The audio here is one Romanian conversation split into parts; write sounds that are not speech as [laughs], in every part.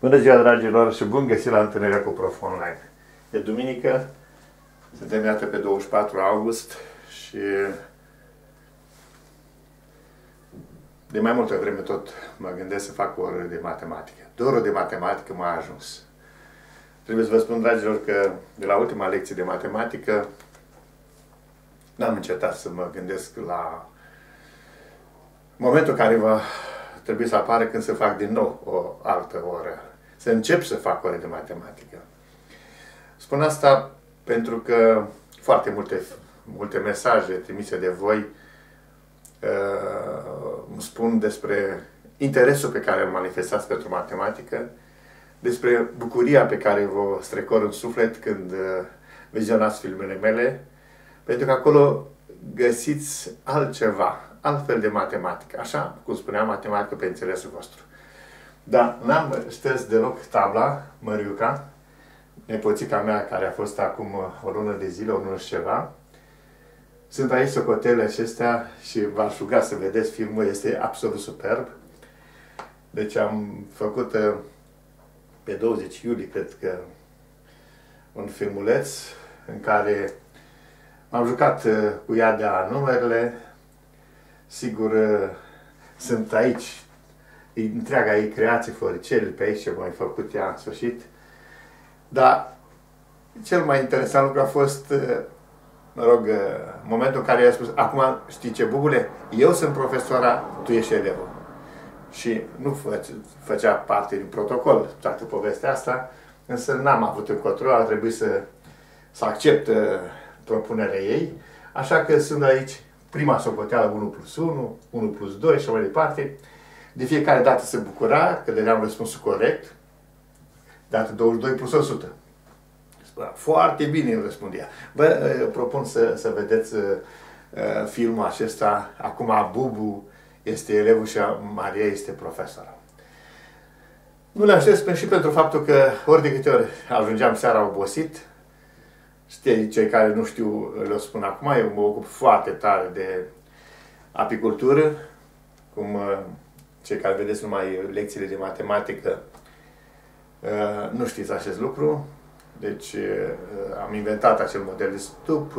Bună ziua, dragilor, și bun găsit la întâlnirea cu Prof Online. E duminică, suntem iată pe 24 august și de mai multă vreme tot mă gândesc să fac o oră de matematică. De o oră de matematică m-a ajuns. Trebuie să vă spun, dragilor, că de la ultima lecție de matematică n-am încetat să mă gândesc la momentul care va trebui să apară când să fac din nou o altă oră. Să încep să fac ore de matematică. Spun asta pentru că foarte multe, multe mesaje trimise de voi uh, îmi spun despre interesul pe care îl manifestați pentru matematică, despre bucuria pe care vă strecor în suflet când uh, vizionați filmele mele, pentru că acolo găsiți altceva, altfel de matematică. Așa cum spuneam, matematică pe înțelesul vostru. Dar n-am șters deloc tabla, Măriuca, nepoțica mea care a fost acum o lună de zile, o lună și ceva. Sunt aici socotele acestea și v-aș ruga să vedeți filmul, este absolut superb. Deci am făcut uh, pe 20 iulie, cred că, un filmuleț în care am jucat uh, cu ea de la numerele. Sigur, uh, sunt aici întreaga ei creație, floricele pe aici ce mai făcut ea în sfârșit. Dar cel mai interesant lucru a fost, uh, mă rog, momentul în care i-a spus, acum știi ce, bubule, eu sunt profesora, tu ești elevul. Și nu făcea parte din protocol toată povestea asta, însă n-am avut încotro, a trebuit să, să accept propunerea ei, așa că sunt aici prima socoteală 1 plus 1, 1 plus 2 și mai departe. De fiecare dată se bucura că dădeam răspunsul corect, dată 22 plus 100. Foarte bine îmi răspundea. Vă eh, propun să, să vedeți uh, filmul acesta. Acum Bubu este elevul și Maria este profesoră. Nu le aștept și pentru faptul că ori de câte ori ajungeam seara obosit, Știi, cei care nu știu, le spun acum, eu mă ocup foarte tare de apicultură, cum uh, cei care vedeți numai lecțiile de matematică uh, nu știți acest lucru. Deci uh, am inventat acel model de stup,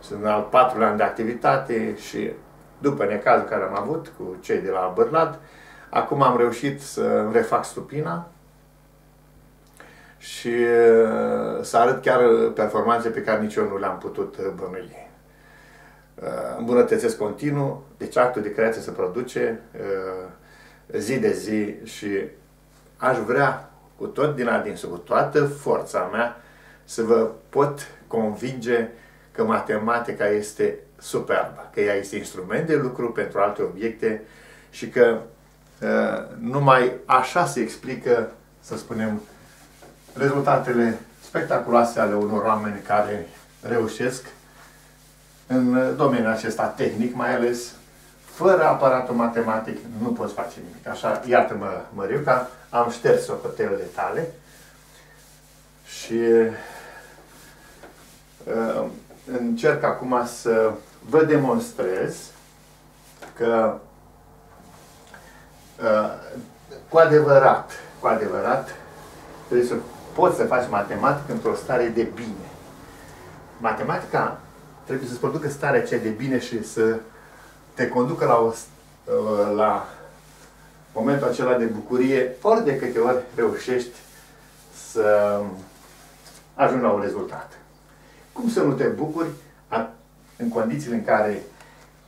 sunt în al patrulea an de activitate și după necazul care am avut cu cei de la Bărlad, acum am reușit să refac stupina, și uh, să arăt chiar performanțe pe care nici eu nu le-am putut uh, bănui. Uh, îmbunătățesc continuu, deci actul de creație se produce zi de zi și aș vrea cu tot din adinsul, cu toată forța mea, să vă pot convinge că matematica este superbă, că ea este instrument de lucru pentru alte obiecte și că numai așa se explică, să spunem, rezultatele spectaculoase ale unor oameni care reușesc în domeniul acesta tehnic, mai ales fără aparatul matematic, nu poți face nimic. Așa, iată-mă, Măriuca, am șters socotelele tale și uh, încerc acum să vă demonstrez că uh, cu adevărat, cu adevărat, trebuie să poți să faci matematică într-o stare de bine. Matematica trebuie să-ți producă starea aceea de bine și să te conducă la, o, la momentul acela de bucurie, ori de câte ori reușești să ajungi la un rezultat. Cum să nu te bucuri în condițiile în care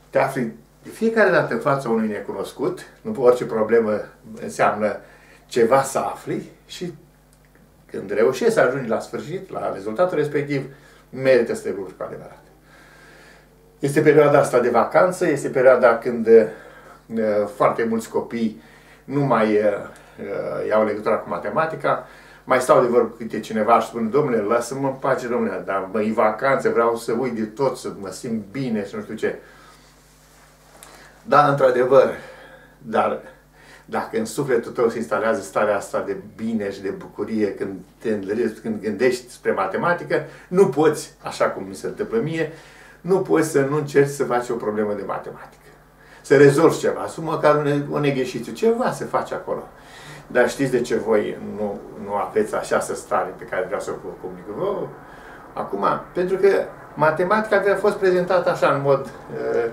te afli de fiecare dată în fața unui necunoscut, nu orice problemă înseamnă ceva să afli și când reușești să ajungi la sfârșit, la rezultatul respectiv, merită să te bucuri cu adevărat. Este perioada asta de vacanță, este perioada când uh, foarte mulți copii nu mai uh, uh, iau legătura cu matematica, mai stau de vorbă cu câte cineva și spun, domnule, lasă-mă în pace, domnule, dar mă, e vacanță, vreau să uit de tot, să mă simt bine și nu știu ce. Da, într-adevăr, dar dacă în sufletul tău se instalează starea asta de bine și de bucurie când te îndrăgești, când gândești spre matematică, nu poți, așa cum mi se întâmplă mie, nu poți să nu încerci să faci o problemă de matematică. Să rezolvi ceva, sau măcar o negheșițiu, ceva se face acolo. Dar știți de ce voi nu, nu aveți această stare pe care vreau să o comunic? Oh, acum, pentru că matematica a fost prezentată așa, în mod, uh,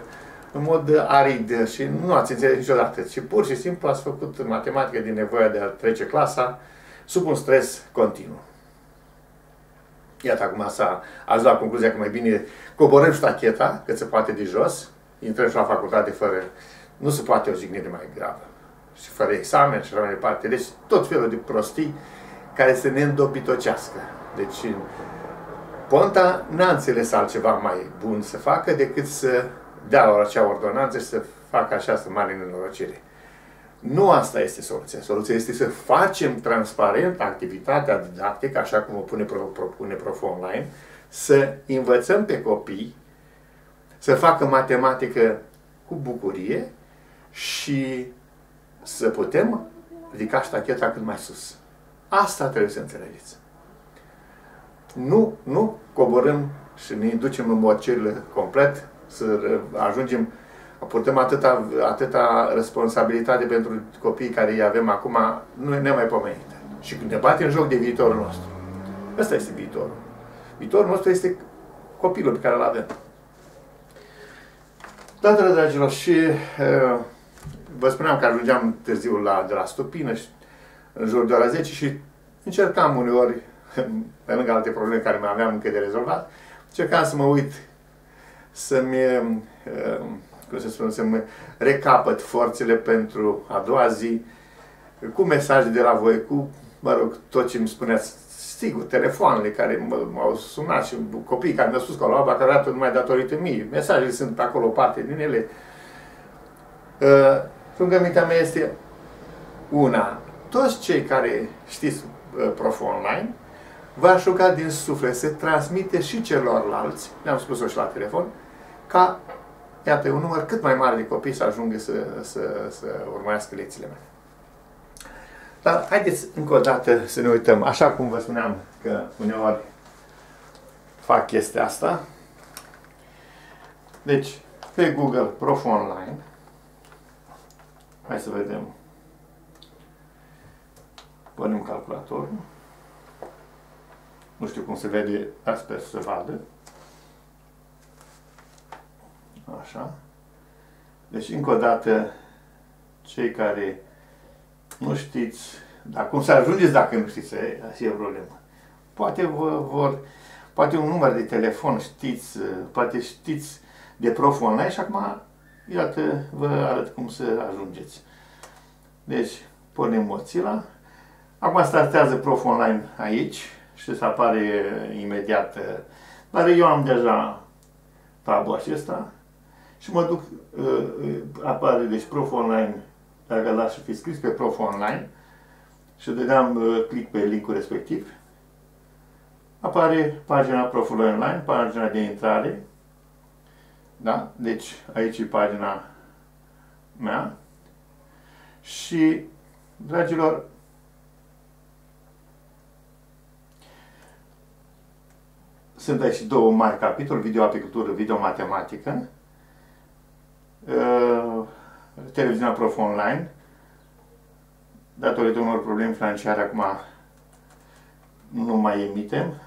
în mod arid și nu ați înțeles niciodată. Și pur și simplu ați făcut matematică din nevoia de a trece clasa sub un stres continuu. Iată, acum s-a ajuns la concluzia că mai bine coborâm ștacheta, cât se poate de jos, intrăm și la facultate fără... Nu se poate o jignire mai gravă. Și fără examen și așa mai departe. Deci tot felul de prostii care să ne îndobitocească. Deci Ponta n-a înțeles altceva mai bun să facă decât să dea la acea ordonanță și să facă această mare nenorocire. Nu asta este soluția. Soluția este să facem transparent activitatea didactică, așa cum o pune, propune Prof Online, să învățăm pe copii să facă matematică cu bucurie și să putem ridica ștacheta cât mai sus. Asta trebuie să înțelegeți. Nu, nu coborâm și ne ducem în morcel complet, să ajungem, purtăm atâta, atâta responsabilitate pentru copiii care îi avem acum, nu e nemaipomenită. Și când ne batem joc de viitorul nostru. Ăsta este viitorul. Viitorul nostru este copilul pe care îl avem. Da, dragilor, și uh, vă spuneam că ajungeam târziu la, de la Stupină, și, în jur de ora 10 și încercam uneori, pe lângă alte probleme care mai aveam încă de rezolvat, încercam să mă uit, să-mi, uh, cum să spun, să-mi recapăt forțele pentru a doua zi, cu mesaje de la voi, cu, mă rog, tot ce îmi spuneați sigur, telefoanele care m-au sunat și copiii care mi-au spus că au luat bacalaureatul numai datorită mie. Mesajele sunt acolo, parte din ele. Uh, rugămintea mea este una. Toți cei care știți uh, prof online, v-aș ruga din suflet să transmite și celorlalți, le-am spus-o și la telefon, ca, iată, un număr cât mai mare de copii să ajungă să, să, să urmărească lecțiile mele. Dar haideți încă o dată să ne uităm, așa cum vă spuneam că uneori fac chestia asta. Deci, pe Google Prof Online, hai să vedem, punem calculatorul, nu știu cum se vede, dar sper să se vadă. Așa. Deci, încă o dată, cei care nu știți, dar cum să ajungeți dacă nu știți, asta e o problemă. Poate vă vor, poate un număr de telefon știți, poate știți de prof online și acum, iată, vă arăt cum să ajungeți. Deci, pornim Mozilla. Acum startează prof online aici și să apare imediat. Dar eu am deja tabul acesta și mă duc, apare, deci prof online dacă l-aș fi scris pe Prof Online și dădeam uh, click pe linkul respectiv, apare pagina profului online, pagina de intrare, da? Deci aici e pagina mea și, dragilor, sunt aici două mari capitole, videoapicultură, videomatematică. Uh, televiziunea Prof Online, datorită unor probleme financiare, acum nu mai emitem.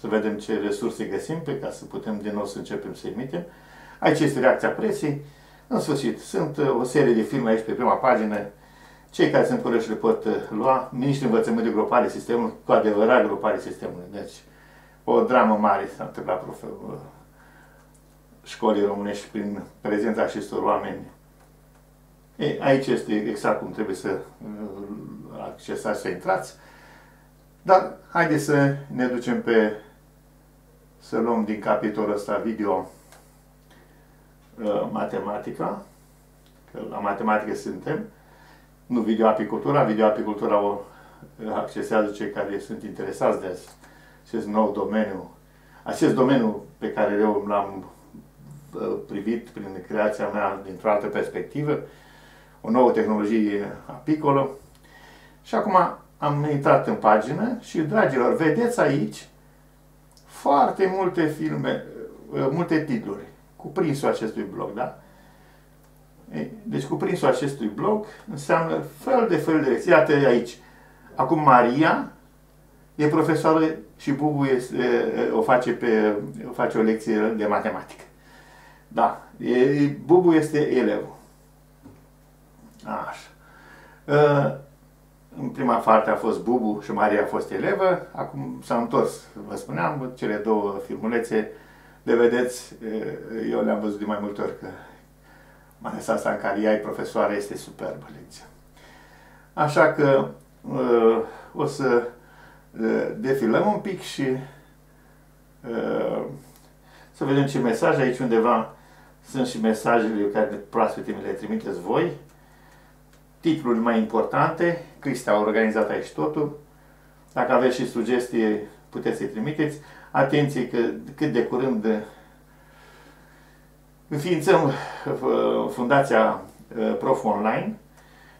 Să vedem ce resurse găsim pe ca să putem din nou să începem să emitem. Aici este reacția presii. În sfârșit, sunt uh, o serie de filme aici pe prima pagină. Cei care sunt curioși le pot uh, lua. Ministrul Învățământului Grupare Sistemul, cu adevărat Grupare Sistemului. Deci, o dramă mare s-a întâmplat profil, uh, școlii românești prin prezența acestor oameni. E, aici este exact cum trebuie să uh, accesați, să intrați. Dar haideți să ne ducem pe, să luăm din capitolul ăsta video uh, matematica, că la matematică suntem, nu videoapicultura, videoapicultura o accesează cei care sunt interesați de acest nou domeniu, acest domeniu pe care eu l-am Uh, privit prin creația mea dintr-o altă perspectivă, o nouă tehnologie apicolă. Și acum am intrat în pagină și, dragilor, vedeți aici foarte multe filme, uh, multe titluri, cuprinsul acestui blog, da? Deci cuprinsul acestui blog înseamnă fel de fel de lecții. Iată aici. Acum Maria e profesoară și Bubu este, o, face pe, o face o lecție de matematică. Da. E, Bubu este elevul. Așa. În prima parte a fost Bubu și Maria a fost elevă. Acum s-a întors, vă spuneam, cele două filmulețe le vedeți, eu le-am văzut de mai multe ori că mai ales asta în care ea e profesoară este superbă lecția. Așa că o să defilăm un pic și să vedem ce mesaje aici undeva sunt și mesajele care proaspete mi le trimiteți voi. Titluri mai importante, Cristi a organizat aici totul. Dacă aveți și sugestii, puteți să-i trimiteți. Atenție că cât de curând înființăm uh, Fundația uh, Prof Online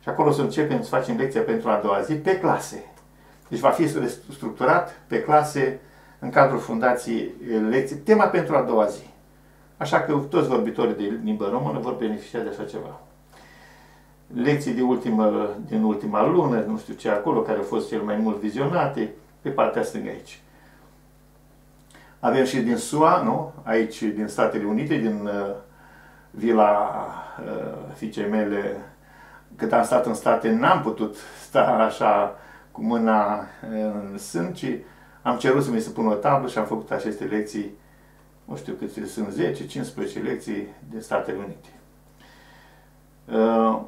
și acolo să începem să facem lecția pentru a doua zi pe clase. Deci va fi structurat pe clase în cadrul fundației uh, lecții, tema pentru a doua zi. Așa că toți vorbitorii de limbă română vor beneficia de așa ceva. Lecții de ultimă, din ultima lună, nu știu ce acolo, care au fost cel mai mult vizionate, pe partea stângă aici. Avem și din SUA, nu? Aici, din Statele Unite, din uh, vila uh, fiicei mele. Cât am stat în state, n-am putut sta așa cu mâna în sân, ci am cerut să mi se pună o tablă și am făcut aceste lecții, nu știu câte sunt, 10-15 lecții din Statele Unite. Uh,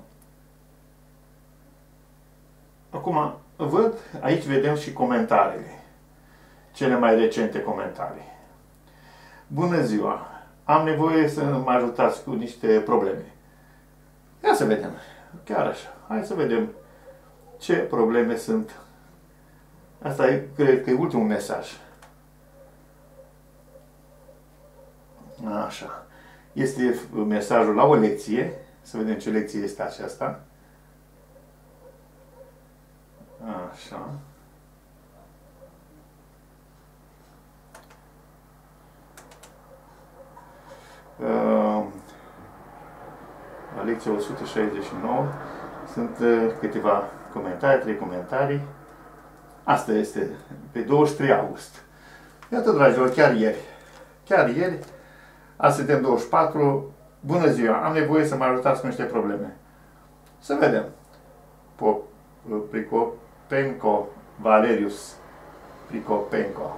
acum, văd, aici vedem și comentariile cele mai recente comentarii. Bună ziua! Am nevoie să mă ajutați cu niște probleme. Ia să vedem. Chiar așa. Hai să vedem ce probleme sunt. Asta e, cred că e ultimul mesaj. Așa. Este mesajul la o lecție. Să vedem ce lecție este aceasta. Așa. Uh, la lecția 169 sunt uh, câteva comentarii, trei comentarii. Asta este pe 23 august. Iată, dragilor, chiar ieri. Chiar ieri, azi suntem 24, bună ziua, am nevoie să mă ajutați cu niște probleme. Să vedem. Pop, Pricopenco, Valerius Pricopenco.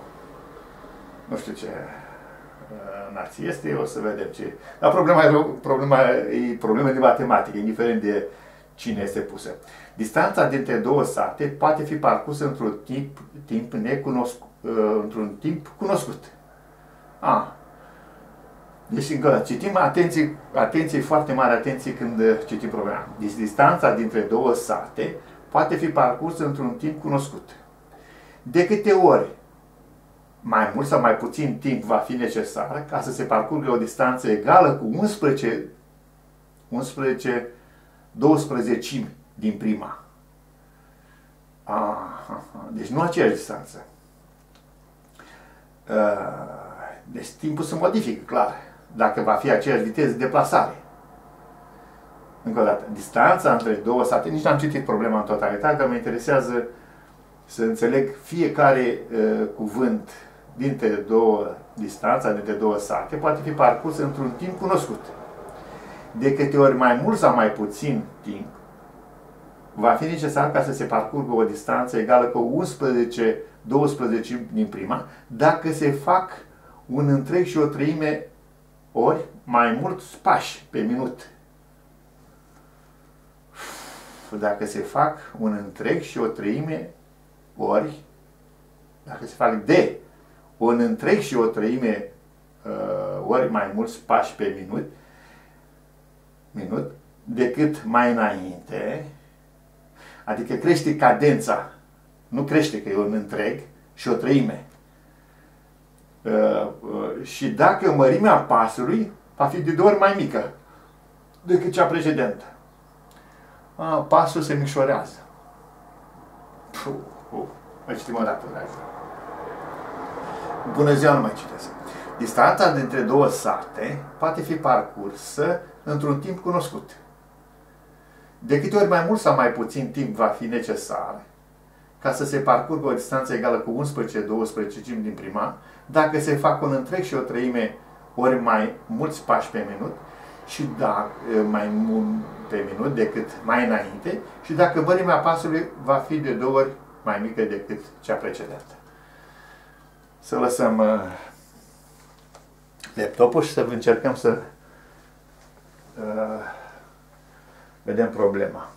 Nu știu ce nație este, o să vedem ce... Dar problema e, problema e problema de matematică, indiferent de cine este pusă. Distanța dintre două sate poate fi parcursă într-un timp, timp necunoscut, uh, într-un timp cunoscut. A. Deci, încă citim, atenție, atenție, foarte mare atenție când uh, citim problema. Deci, distanța dintre două sate poate fi parcursă într-un timp cunoscut. De câte ori mai mult sau mai puțin timp va fi necesar ca să se parcurgă o distanță egală cu 11, 11 12 din prima. Ah, deci nu aceeași distanță. Ah, deci timpul se modifică, clar, dacă va fi aceeași viteză de deplasare. Încă o dată, distanța între două sate, nici n-am citit problema în totalitate, dar mă interesează să înțeleg fiecare uh, cuvânt dintre două, distanța dintre două sate poate fi parcurs într-un timp cunoscut. De câte ori mai mult sau mai puțin timp, va fi necesar ca să se parcurgă o distanță egală cu 11-12 din prima, dacă se fac un întreg și o treime ori mai mult pași pe minut. Dacă se fac un întreg și o treime ori, dacă se fac de un întreg și o treime uh, ori mai mulți pași pe minut, minut decât mai înainte, adică crește cadența, nu crește că e un întreg și o treime. Uh, uh, și dacă mărimea pasului va fi de două ori mai mică decât cea precedentă. Uh, pasul se mișorează. Puh, puh. Mai citim o dată, dragilor. Bună ziua, nu mai citesc. Distanța dintre două sate poate fi parcursă într-un timp cunoscut. De câte ori mai mult sau mai puțin timp va fi necesar ca să se parcurgă o distanță egală cu 11-12 din prima, dacă se fac un întreg și o treime ori mai mulți pași pe minut și da, mai mult pe minut decât mai înainte și dacă mărimea pasului va fi de două ori mai mică decât cea precedentă. Să lăsăm uh, laptopul și să încercăm să uh, vedem problema.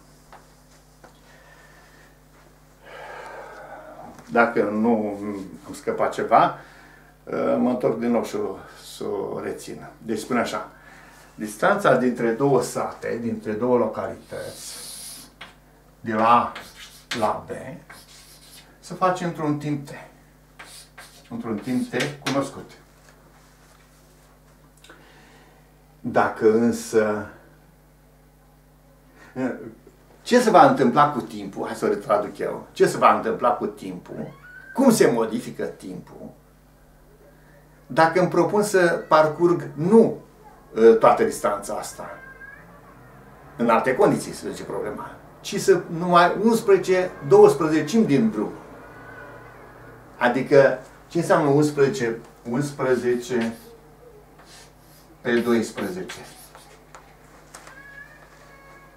Dacă nu am scăpat ceva, uh, mă întorc din nou și să o rețin. Deci spune așa, distanța dintre două sate, dintre două localități, de la A la B, se face într-un timp T. Într-un timp T cunoscut. Dacă însă... Ce se va întâmpla cu timpul? Hai să o traduc eu. Ce se va întâmpla cu timpul? Cum se modifică timpul? Dacă îmi propun să parcurg nu ă, toată distanța asta, în alte condiții, să zice problema, ci să numai 11, 12 din drum. Adică, ce înseamnă 11? 11 pe 12.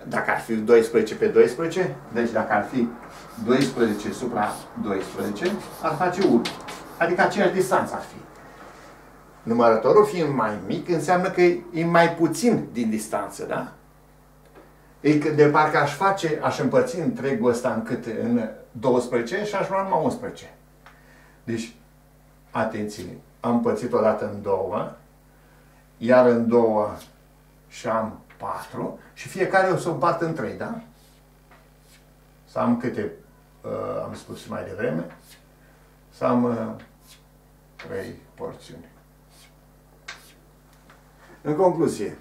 Dacă ar fi 12 pe 12, deci dacă ar fi 12 supra 12, ar face 1. Adică aceeași distanță ar fi. Numărătorul fiind mai mic, înseamnă că e mai puțin din distanță, da? E că de parcă aș face, aș împărți întregul ăsta în cât? În 12 și aș lua numai 11. Deci, atenție, am împărțit odată în două, iar în două și am patru și fiecare o să o împart în trei, da? Să am câte, uh, am spus și mai devreme, să am uh, trei porțiuni. În concluzie,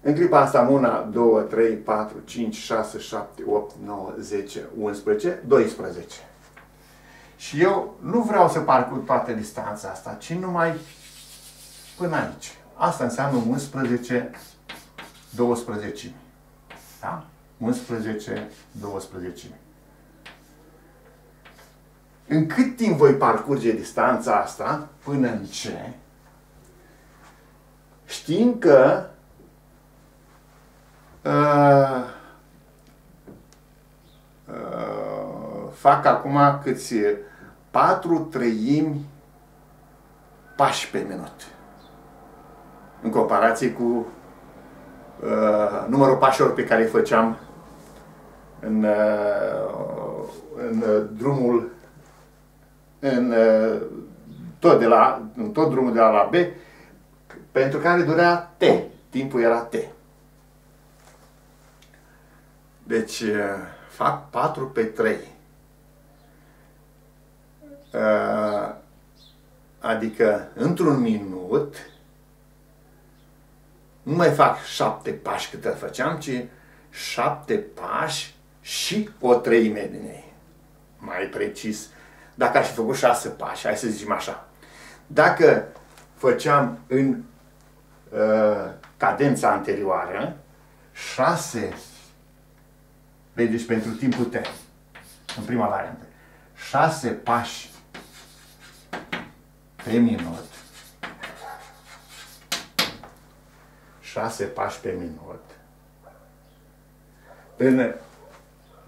în clipa asta am 1, 2, 3, 4, 5, 6, 7, 8, 9, 10, 11, 12. Și eu nu vreau să parcurg toată distanța asta, ci numai până aici. Asta înseamnă 11, 12. Da? 11, 12. În cât timp voi parcurge distanța asta până în ce? Știm că uh, uh, fac acum câți 4 treimi pași pe minut. În comparație cu uh, numărul pașilor pe care îi făceam în, uh, în drumul în, uh, tot, de la, în tot drumul de la, la B, pentru care durea T. Timpul era T. Deci, uh, fac 4 pe 3. Uh, adică, într-un minut, nu mai fac șapte pași cât făceam, ci șapte pași și o treime din ei. Mai precis, dacă aș fi făcut șase pași, hai să zicem așa, dacă făceam în uh, cadența anterioară șase, deci pentru timpul T, în prima variantă, șase pași pe minut, șase pași pe minut, în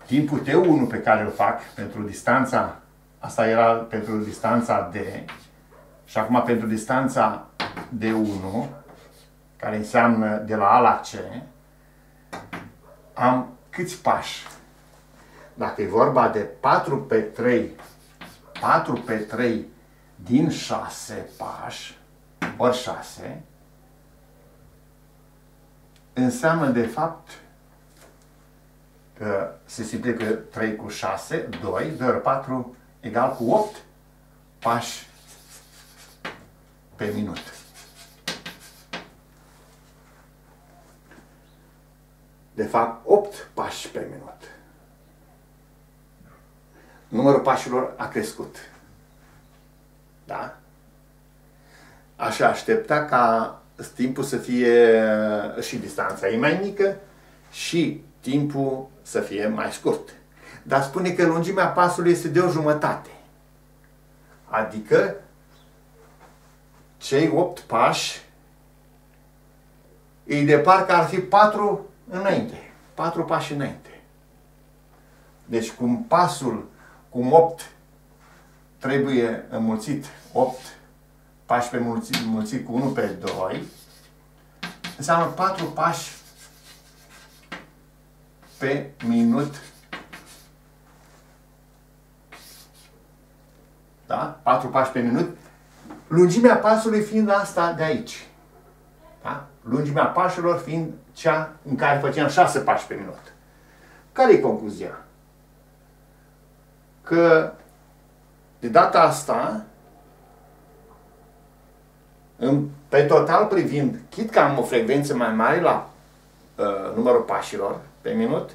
timpul T1 pe care îl fac pentru distanța, asta era pentru distanța D, și acum pentru distanța D1, care înseamnă de la A la C, am câți pași? Dacă e vorba de 4 pe 3, 4 pe 3 din 6 pași, ori 6, înseamnă de fapt că se simplifică 3 cu 6, 2, 2 ori 4 egal cu 8 pași pe minut. De fapt, 8 pași pe minut. Numărul pașilor a crescut. Da? Aș aștepta ca timpul să fie și distanța e mai mică și timpul să fie mai scurt. Dar spune că lungimea pasului este de o jumătate. Adică cei opt pași îi de parcă ar fi patru înainte. Patru pași înainte. Deci cum pasul, cum opt trebuie înmulțit, opt pași pe mulțit, mulțit cu 1 pe 2, înseamnă patru pași pe minut. Da? 4 pași pe minut. Lungimea pasului fiind asta de aici. Da? Lungimea pașilor fiind cea în care făceam 6 pași pe minut. Care e concluzia? Că de data asta, în, pe total privind, chit că am o frecvență mai mare la uh, numărul pașilor, pe minut,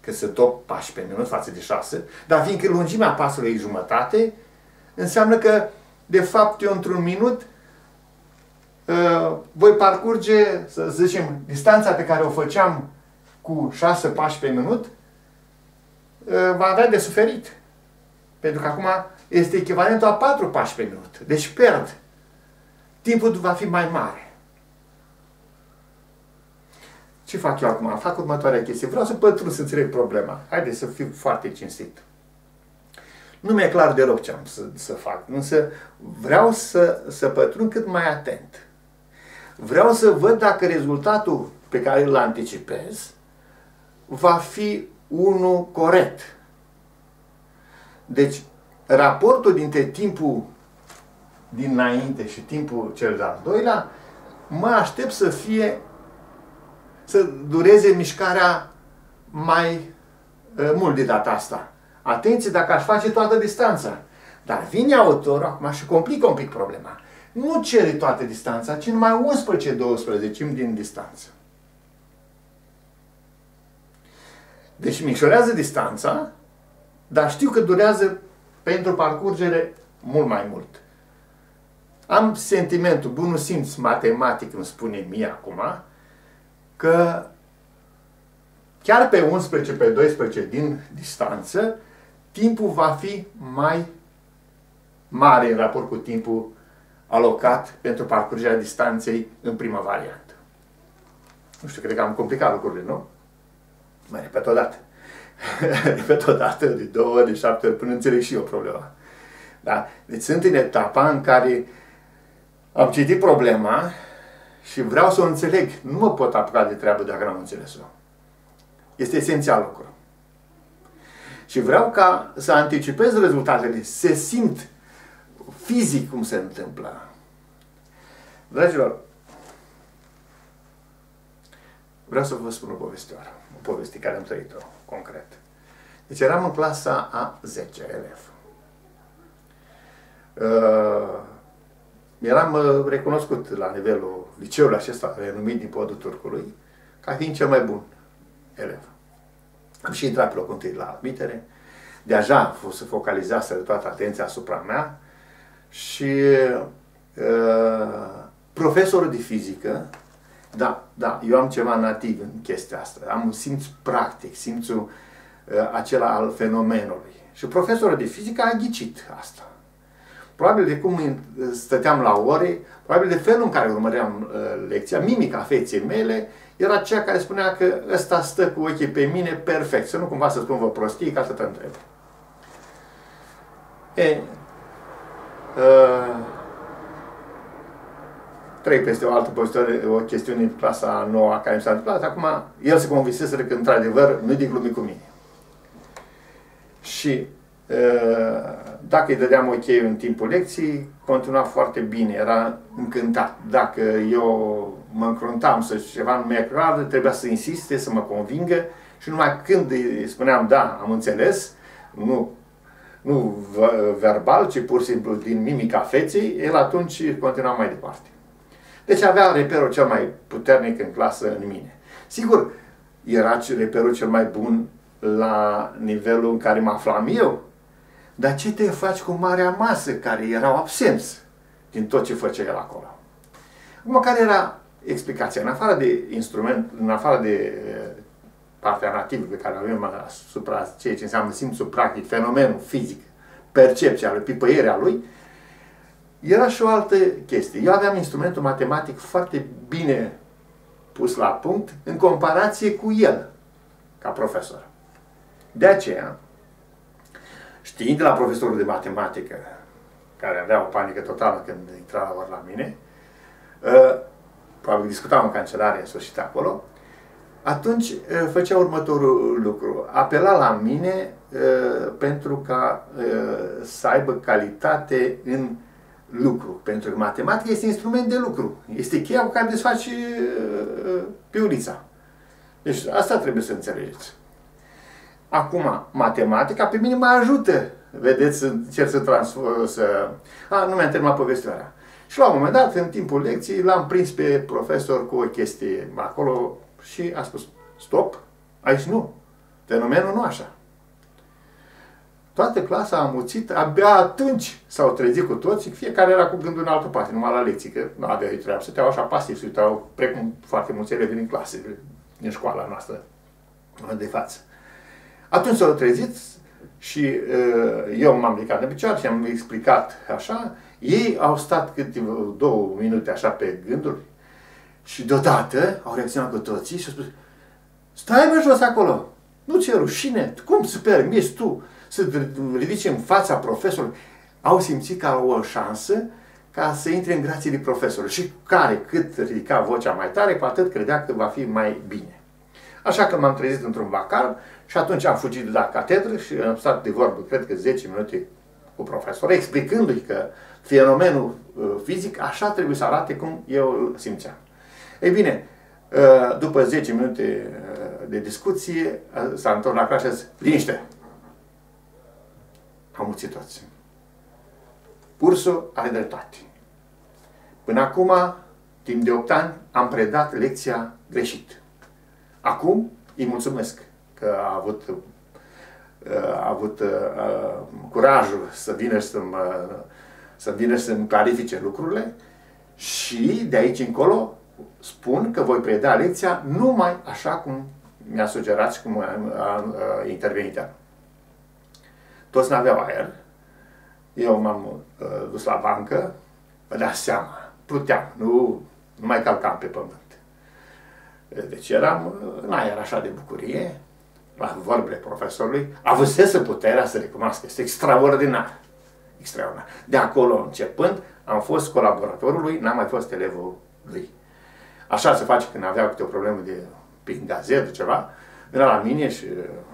că se top pași pe minut față de 6, dar fiindcă lungimea pasului e jumătate, înseamnă că, de fapt, eu într-un minut uh, voi parcurge, să zicem, distanța pe care o făceam cu 6 pași pe minut, uh, va avea de suferit. Pentru că acum este echivalentul a 4 pași pe minut. Deci pierd. Timpul va fi mai mare. Ce fac eu acum? Fac următoarea chestie. Vreau să pătrund să înțeleg problema. Haideți să fiu foarte cinstit. Nu mi-e clar deloc ce am să, să fac, însă vreau să, să pătrund cât mai atent. Vreau să văd dacă rezultatul pe care îl anticipez va fi unul corect. Deci, raportul dintre timpul dinainte și timpul cel de-al doilea, mă aștept să fie să dureze mișcarea mai uh, mult de data asta. Atenție dacă aș face toată distanța. Dar vine autorul acum și complică un pic problema. Nu cere toată distanța, ci numai 11-12 din distanță. Deci micșorează distanța, dar știu că durează pentru parcurgere mult mai mult. Am sentimentul, bunul simț matematic îmi spune mie acum, că chiar pe 11, pe 12 din distanță, timpul va fi mai mare în raport cu timpul alocat pentru parcurgerea distanței în prima variantă. Nu știu, cred că am complicat lucrurile, nu? Mai repet o dată. [laughs] repet o dată, de două ori, de șapte ori, până înțeleg și eu problema. Da? Deci sunt în etapa în care am citit problema și vreau să o înțeleg. Nu mă pot apuca de treabă dacă nu am înțeles-o. Este esențial lucru. Și vreau ca să anticipez rezultatele, să simt fizic cum se întâmplă. Dragilor, vreau să vă spun o povestioară, o poveste care am trăit-o concret. Deci eram în clasa a 10 elev. Uh, eram uh, recunoscut la nivelul liceului acesta renumit din podul Turcului ca fiind cel mai bun elev. Am și intrat pe locul întâi la admitere. Deja a fost focalizată toată atenția asupra mea și uh, profesorul de fizică, da, da, eu am ceva nativ în chestia asta. Am un simț practic, simțul uh, acela al fenomenului. Și profesorul de fizică a ghicit asta probabil de cum stăteam la ore, probabil de felul în care urmăream uh, lecția, mimica feței mele, era cea care spunea că ăsta stă cu ochii pe mine perfect. Să nu cumva să spun vă prostii, ca să te întreb. E, uh, trec peste o altă postare, o chestiune în clasa noua care mi s-a întâmplat. Acum, el se convinsese că, într-adevăr, nu-i de glumi cu mine. Și dacă îi dădeam ok în timpul lecției, continua foarte bine, era încântat. Dacă eu mă încruntam să ceva nu mi-e clar, trebuia să insiste, să mă convingă și numai când îi spuneam da, am înțeles, nu, nu verbal, ci pur și simplu din mimica feței, el atunci continua mai departe. Deci avea reperul cel mai puternic în clasă în mine. Sigur, era reperul cel mai bun la nivelul în care mă aflam eu, dar ce te faci cu marea masă care erau absenți din tot ce făcea el acolo? Acum, care era explicația? În afară de instrument, în afară de partea nativă pe care o avem asupra ceea ce înseamnă simțul practic, fenomenul fizic, percepția lui, pipăierea lui, era și o altă chestie. Eu aveam instrumentul matematic foarte bine pus la punct în comparație cu el, ca profesor. De aceea, știind de la profesorul de matematică, care avea o panică totală când intra la la mine, ă, probabil discutam în cancelare în sfârșit acolo, atunci ă, făcea următorul lucru. Apela la mine ă, pentru ca să aibă calitate în lucru. Pentru că matematica este instrument de lucru. Este cheia cu care desfaci piulița. Deci asta trebuie să înțelegeți. Acum, matematica pe mine mă ajută. Vedeți, încerc să transform, să... A, nu mi-am terminat povestirea. Și la un moment dat, în timpul lecției, l-am prins pe profesor cu o chestie acolo și a spus, stop, aici nu. Fenomenul nu așa. Toată clasa a muțit, abia atunci s-au trezit cu toții, fiecare era cu gândul în altă parte, numai la lecții, că nu avea treabă, stăteau așa pasiv, se uitau, precum foarte mulți elevi din clase, din școala noastră de față. Atunci s-au trezit și uh, eu m-am ridicat de picioare și am explicat așa. Ei au stat câteva două minute așa pe gânduri și deodată au reacționat cu toții și au spus Stai mă jos acolo! Nu ți-e rușine? Cum să permiți tu să ridici în fața profesorului? Au simțit ca o șansă ca să intre în grațiile profesorului și care cât ridica vocea mai tare, cu atât credea că va fi mai bine. Așa că m-am trezit într-un vacar și atunci am fugit de la catedră și am stat de vorbă, cred că 10 minute cu profesor, explicându-i că fenomenul uh, fizic așa trebuie să arate cum eu îl simțeam. Ei bine, uh, după 10 minute uh, de discuție, s-a întors la clasă și a zis, liniște! Am muțit toți. Ursul are dreptate. Până acum, timp de 8 ani, am predat lecția greșit. Acum îi mulțumesc că a avut, a avut uh, curajul să vină să mă, să vină să-mi clarifice lucrurile și de aici încolo spun că voi preda lecția numai așa cum mi-a sugerat și cum a, a, a intervenit el. Toți n-aveau aer. Eu m-am uh, dus la bancă, vă dați seama, pluteam, nu, nu mai calcam pe pământ. Deci eram în aer așa de bucurie, la vorbele profesorului, avusese puterea să recunoască. Este extraordinar. Extraordinar. De acolo începând, am fost colaboratorul lui, n-am mai fost elevul lui. Așa se face când avea câte o problemă de prin gazetă, ceva, venea la mine și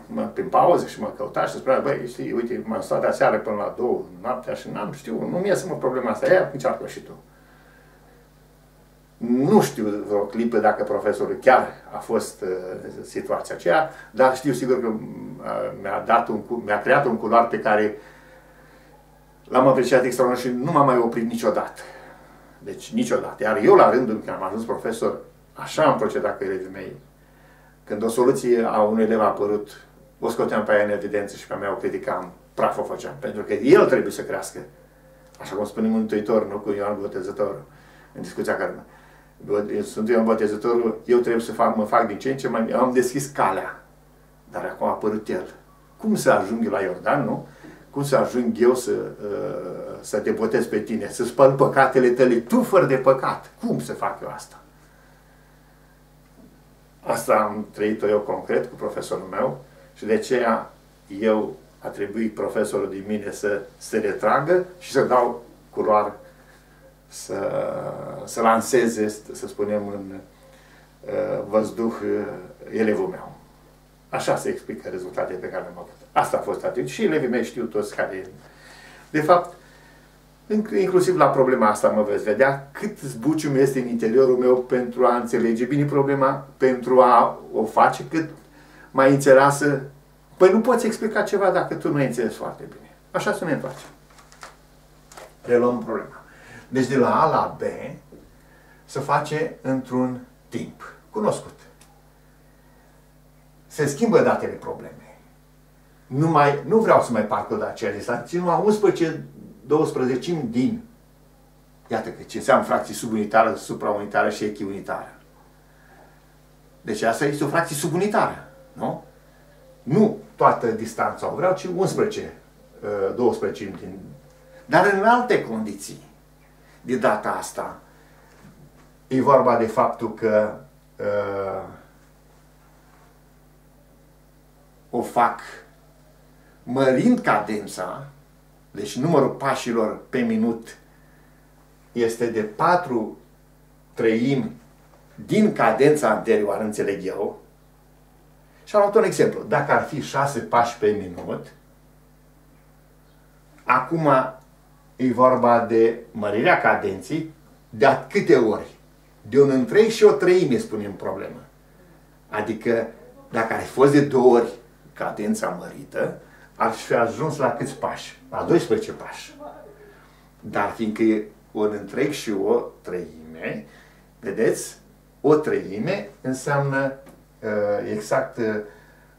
mă, prin pauză și mă căuta și spunea, băi, știi, uite, m-am stat de aseară până la două noaptea și n-am, știu, nu mi-e să mă problema asta, ia încearcă și tu. Nu știu vreo clipă dacă profesorul chiar a fost uh, situația aceea, dar știu sigur că uh, mi-a dat un, mi-a creat un culoar pe care l-am apreciat extraordinar și nu m-am mai oprit niciodată. Deci niciodată. Iar eu la rândul când am ajuns profesor, așa am procedat cu elevii mei. Când o soluție a unui elev a apărut, o scoteam pe aia în evidență și pe mea o criticam, praf o făceam. Pentru că el trebuie să crească. Așa cum spune Mântuitor, nu cu Ioan Botezătorul, în discuția care sunt eu botezătorul, eu trebuie să fac, mă fac din ce în ce mai... Am deschis calea, dar acum a apărut el. Cum să ajung eu la Iordan, nu? Cum să ajung eu să, uh, să te botez pe tine, să spăl păcatele tale, tu fără de păcat? Cum să fac eu asta? Asta am trăit-o eu concret cu profesorul meu și de aceea eu a trebuit profesorul din mine să se retragă și să dau culoare să, să lanseze, să spunem, în uh, văzduh uh, elevul meu. Așa se explică rezultatele pe care le-am avut. Asta a fost atunci și elevii mei știu toți care... De fapt, inclusiv la problema asta mă veți vedea cât zbucium este în interiorul meu pentru a înțelege bine problema, pentru a o face cât mai înțeleasă. Păi nu poți explica ceva dacă tu nu ai înțeles foarte bine. Așa să ne întoarcem. Reluăm problema. Deci de la A la B se face într-un timp cunoscut. Se schimbă datele probleme. Nu, mai, nu vreau să mai parcurg acea distanță, numai 11 12 din Iată că ce înseamnă fracții subunitară, supraunitară și echiunitară. Deci asta este o fracție subunitară. Nu? Nu toată distanța o vreau, ci 11, 12 uh, din... Dar în alte condiții. De data asta, e vorba de faptul că uh, o fac mărind cadența, deci numărul pașilor pe minut este de 4 treimi din cadența anterioară, înțeleg eu. Și am luat un exemplu. Dacă ar fi 6 pași pe minut, acum e vorba de mărirea cadenței de câte ori? De un întreg și o treime, spunem problemă. Adică, dacă ar fi fost de două ori cadența mărită, ar fi ajuns la câți pași? La 12 pași. Dar fiindcă e un întreg și o treime, vedeți, o treime înseamnă uh, exact uh,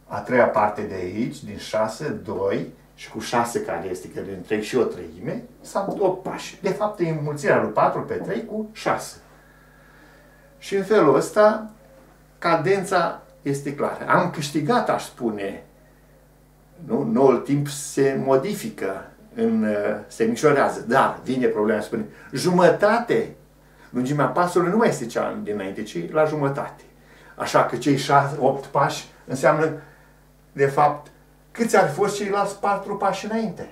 a treia parte de aici, din 6, 2 și cu 6 care este că din întreg și o treime, sau 8 pași. De fapt, e înmulțirea lui 4 pe 3 cu 6. Și în felul ăsta, cadența este clară. Am câștigat, aș spune, nu? noul timp se modifică, în, uh, se micșorează, dar vine problema, spune, jumătate, lungimea pasului nu mai este cea dinainte, ci la jumătate. Așa că cei 8 pași înseamnă, de fapt, câți ar fi fost ceilalți patru pași înainte.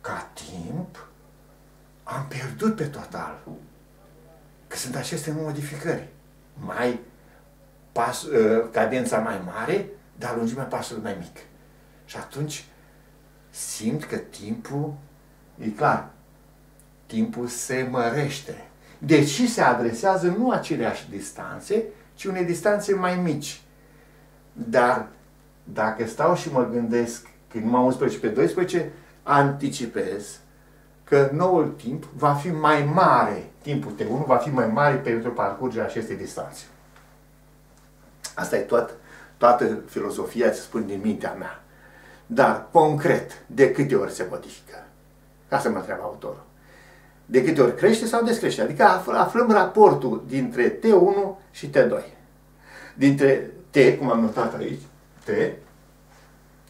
Ca timp, am pierdut pe total. Că sunt aceste modificări. Mai pas, uh, cadența mai mare, dar lungimea pasului mai mică. Și atunci simt că timpul, e clar, timpul se mărește. Deși se adresează nu aceleași distanțe, ci unei distanțe mai mici. Dar dacă stau și mă gândesc că numai 11 pe 12, anticipez că noul timp va fi mai mare, timpul T1 va fi mai mare pentru parcurgerea acestei distanțe. Asta e tot toată filozofia ce spun din mintea mea. Dar, concret, de câte ori se modifică? Ca să mă întreabă autorul. De câte ori crește sau descrește? Adică aflăm raportul dintre T1 și T2. Dintre T, cum am notat aici, T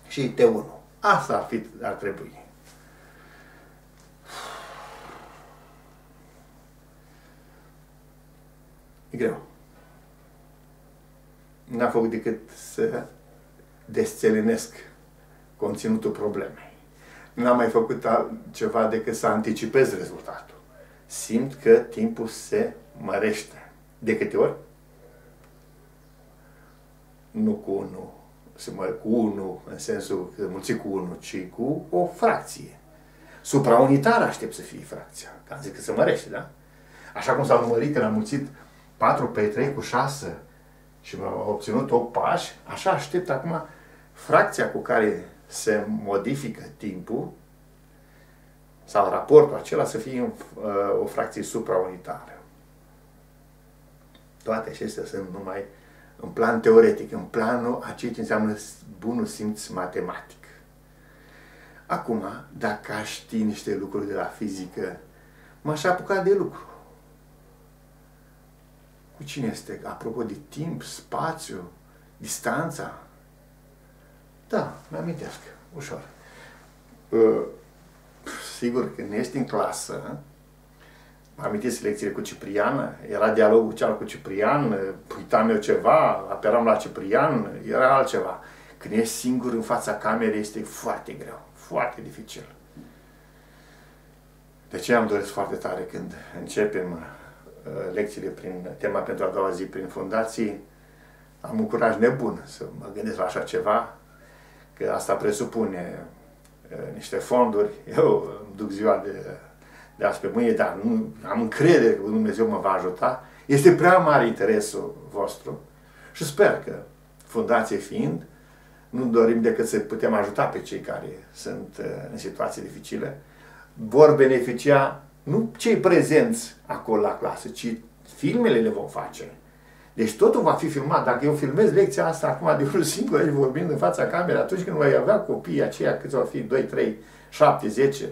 și T1. Asta ar, fi, ar trebui. E greu n-am făcut decât să desțelenesc conținutul problemei. N-am mai făcut ceva decât să anticipez rezultatul. Simt că timpul se mărește. De câte ori? Nu cu 1, se mă, cu 1 în sensul că mulți cu 1, ci cu o fracție. Supraunitar aștept să fie fracția. Că am zis că se mărește, da? Așa cum s-au numărit când am mulțit 4 pe 3 cu 6 și am obținut 8 pași, așa aștept acum fracția cu care se modifică timpul sau raportul acela să fie uh, o fracție supraunitară. Toate acestea sunt numai în plan teoretic, în planul a ceea ce înseamnă bunul simț matematic. Acum, dacă aș ști niște lucruri de la fizică, m-aș apuca de lucru. Cu cine este? Apropo de timp, spațiu, distanța? Da, mi-amintesc, ușor. Uh, sigur, când ești în clasă, mă amintesc lecțiile cu Ciprian, era dialogul cel cu Ciprian, uitam eu ceva, aperam la Ciprian, era altceva. Când ești singur în fața camerei este foarte greu, foarte dificil. De ce am doresc foarte tare când începem Uh, lecțiile prin tema pentru a doua zi prin fundații, am un curaj nebun să mă gândesc la așa ceva, că asta presupune uh, niște fonduri. [laughs] Eu îmi duc ziua de, de azi pe mâine, dar nu, am încredere că Dumnezeu mă va ajuta. Este prea mare interesul vostru și sper că, fundație fiind, nu dorim decât să putem ajuta pe cei care sunt uh, în situații dificile, vor beneficia nu cei prezenți acolo la clasă, ci filmele le vom face. Deci totul va fi filmat. Dacă eu filmez lecția asta acum de unul singur, [laughs] vorbind în fața camerei, atunci când voi avea copiii aceia, câți vor fi, 2, 3, 7, 10,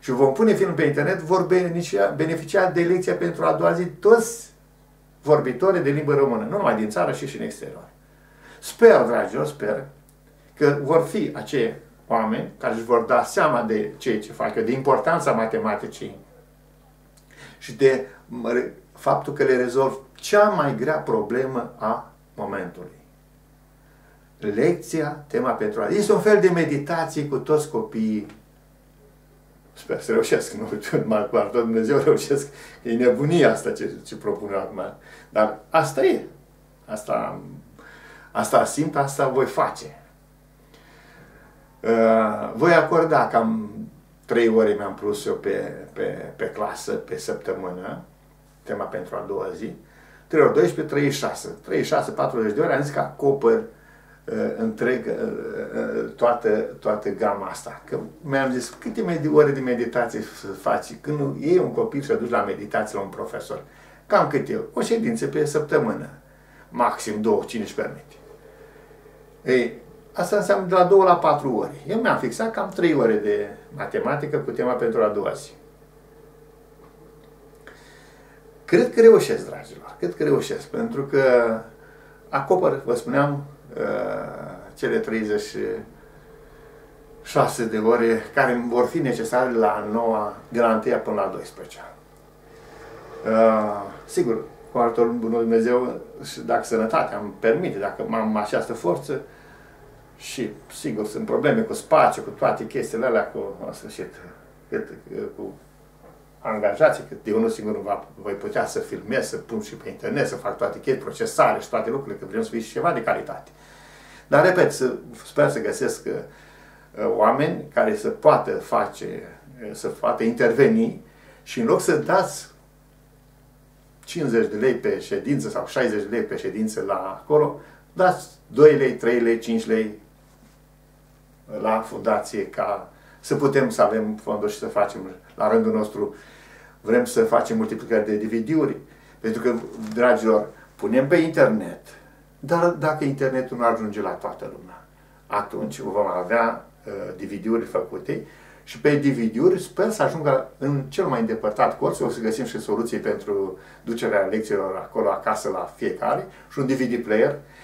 și vom pune film pe internet, vor beneficia, beneficia de lecția pentru a doua zi toți vorbitorii de limbă română, nu numai din țară, ci și în exterior. Sper, dragilor, sper că vor fi acei oameni care își vor da seama de ceea ce fac eu, de importanța matematicii și de faptul că le rezolv cea mai grea problemă a momentului. Lecția, tema pentru a... Este un fel de meditație cu toți copiii. Sper să reușesc, nu mai cu Dumnezeu reușesc. E nebunie asta ce, ce propun eu acum. Dar asta e. Asta, asta simt, asta voi face. Uh, voi acorda cam trei ore mi-am plus eu pe, pe, pe clasă, pe săptămână, tema pentru a doua zi. 3 ori 12, 36. 36, 40 de ore, am zis că acopăr uh, întreg uh, uh, toată, toată gama asta. Că mi-am zis, câte ore de meditație să faci? Când e un copil și duci la meditație la un profesor, cam cât eu? O ședință pe săptămână. Maxim două, cine își permite. Ei, asta înseamnă de la 2 la 4 ore. Eu mi-am fixat cam 3 ore de matematică cu tema pentru a doua zi. Cred că reușesc, dragilor. Cred că reușesc, pentru că acopăr, vă spuneam, uh, cele 36 de ore care vor fi necesare la noua, de la 1 până la 12. Uh, sigur, cu ajutorul Bunul Dumnezeu, dacă sănătatea îmi permite, dacă am această forță, și sigur sunt probleme cu spațiu, cu toate chestiile alea, cu, în sfârșit, cu angajații, că eu nu singur nu va, voi putea să filmez, să pun și pe internet, să fac toate chestii, procesare și toate lucrurile, că vrem să fie și ceva de calitate. Dar, repet, să, sper să găsesc uh, oameni care să poată face, uh, să poată interveni și în loc să dați 50 de lei pe ședință sau 60 de lei pe ședință la acolo, dați 2 lei, 3 lei, 5 lei la fundație ca să putem să avem fonduri și să facem la rândul nostru. Vrem să facem multiplicări de DVD-uri, pentru că, dragilor, punem pe internet, dar dacă internetul nu ajunge la toată lumea, atunci vom avea uh, DVD-uri făcute și pe DVD-uri sper să ajungă în cel mai îndepărtat colț, o să găsim și soluții pentru ducerea lecțiilor acolo acasă la fiecare și un DVD player. uh,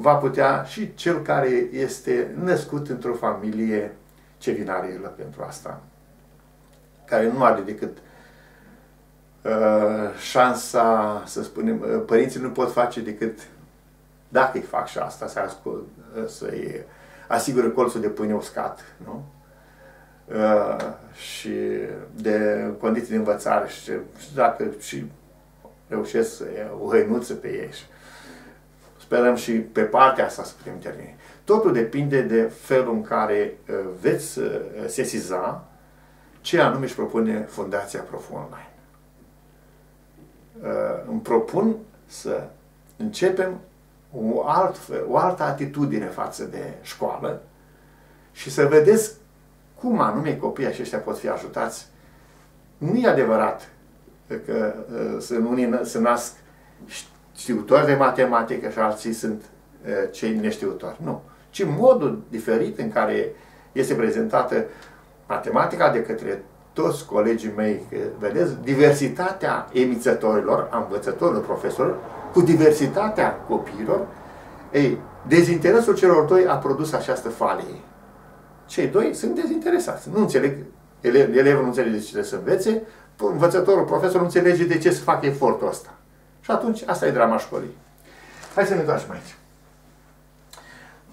va putea și cel care este născut într-o familie ce vinariilă pentru asta, care nu are decât uh, șansa, să spunem, uh, părinții nu pot face decât, dacă îi fac și asta, să ascult, uh, să-i asigură colțul de pâine uscat, nu? Uh, și de condiții de învățare și, și dacă și reușesc să o hăinuță pe ei. Și sperăm și pe partea asta să putem interveni. Totul depinde de felul în care uh, veți uh, sesiza ce anume își propune Fundația Profu Online. Uh, îmi propun să începem o, alt, o altă atitudine față de școală și să vedeți cum anume copiii aceștia pot fi ajutați. Nu e adevărat că să unii se nasc știutori de matematică și alții sunt cei neștiutori. Nu ci modul diferit în care este prezentată matematica de către toți colegii mei, că, vedeți, diversitatea emițătorilor, a învățătorilor, profesorilor, cu diversitatea copiilor, ei, dezinteresul celor doi a produs această falie. Cei doi sunt dezinteresați, nu înțeleg, ele, elevul nu înțelege de ce trebuie să învețe, învățătorul, profesorul nu înțelege de ce să facă efortul ăsta. Și atunci, asta e drama școlii. Hai să ne întoarcem aici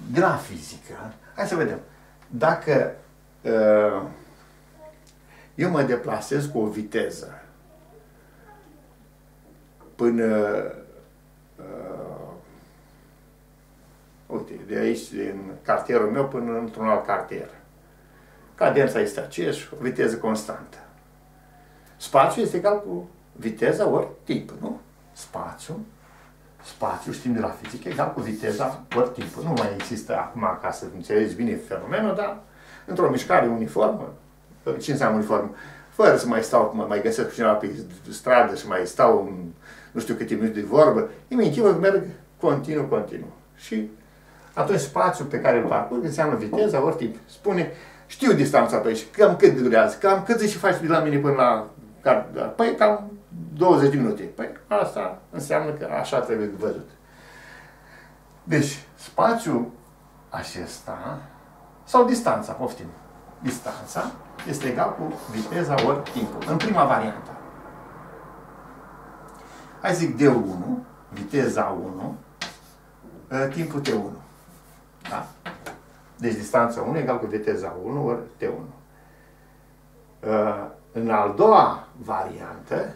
de la fizică, hai să vedem, dacă uh, eu mă deplasez cu o viteză până uh, uite, de aici, din cartierul meu până într-un alt cartier. Cadența este aceeași, o viteză constantă. Spațiul este egal cu viteza ori timp, nu? Spațiu spațiu, știm de la fizică, egal cu viteza ori timpul. Nu mai există acum, ca să înțelegi bine fenomenul, dar într-o mișcare uniformă, ce înseamnă uniformă? Fără să mai stau, mă mai găsesc cu cineva pe stradă și mai stau un, nu știu câte minute de vorbă, intuitiv merg continuu, continuu. Și atunci spațiul pe care îl parcurg înseamnă viteza ori timp. Spune, știu distanța pe aici, cam cât durează, cam cât zici faci de la mine până la... Păi cam 20 de minute. Păi asta înseamnă că așa trebuie văzut. Deci, spațiul acesta, sau distanța, poftim, distanța este egal cu viteza ori timpul, în prima variantă. Hai zic D1, viteza 1, ă, timpul T1. Da? Deci distanța 1 egal cu viteza 1 ori T1. Ă, în al doua variantă,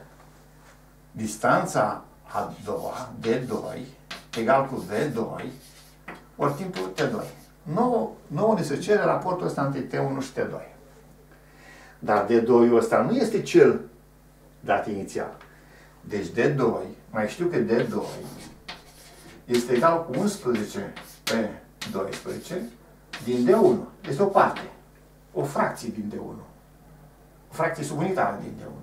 distanța a doua, D2, egal cu V2, ori timpul T2. Nouă, nouă ne se cere raportul ăsta între T1 și T2. Dar D2-ul ăsta nu este cel dat inițial. Deci D2, mai știu că D2 este egal cu 11 pe 12 din D1. Este o parte, o fracție din D1. O fracție subunitară din D1.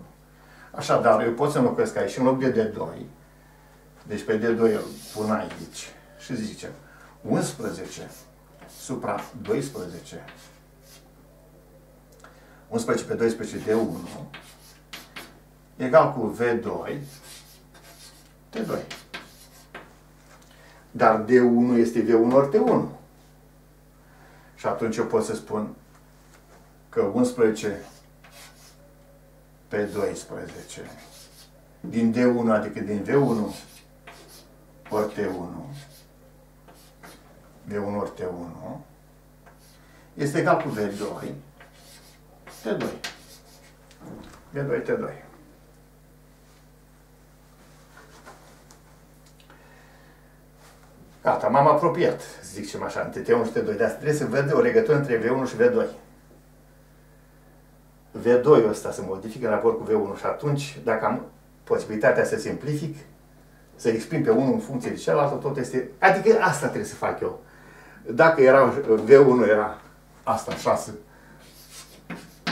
Așadar, eu pot să înlocuiesc aici în loc de D2, deci pe D2 îl pun aici și zicem 11 supra 12 11 pe 12 de 1 egal cu V2 T2. Dar D1 este V1 ori T1. Și atunci eu pot să spun că 11 pe 12 din D1, adică din V1 ori T1 V1 ori T1 este egal cu V2 T2. V2, T2. Gata, m-am apropiat, zic și așa, între T1 și T2. Dar trebuie să văd o legătură între V1 și V2. V2 ăsta se modifică în raport cu V1 și atunci, dacă am posibilitatea să simplific, să exprim pe unul în funcție de celălalt, tot este... Adică asta trebuie să fac eu. Dacă era V1 era asta, 6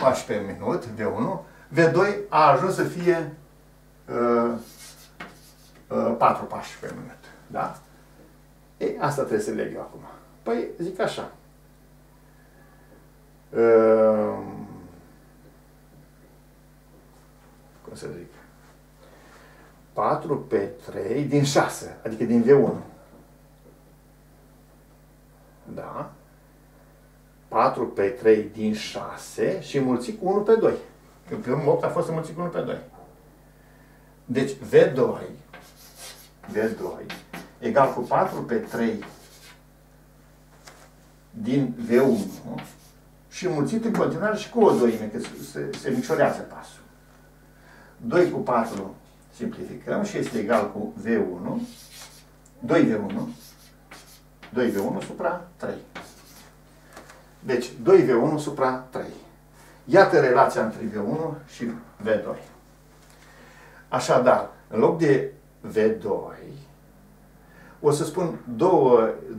pași pe minut, V1, V2 a ajuns să fie uh, uh, 4 pași pe minut. Da? E, asta trebuie să leg eu acum. Păi, zic așa. Uh, cum să zic? 4 pe 3 din 6, adică din V1. Da? 4 pe 3 din 6 și mulți cu 1 pe 2. Că primul 8 a fost mulțit cu 1 pe 2. Deci V2, V2 egal cu 4 pe 3 din V1 și mulțit în continuare și cu o doime, că se, se micșorează pasul. 2 cu 4 simplificăm și este egal cu V1, 2V1, 2V1 supra 3. Deci 2V1 supra 3. Iată relația între V1 și V2. Așadar, în loc de V2, o să spun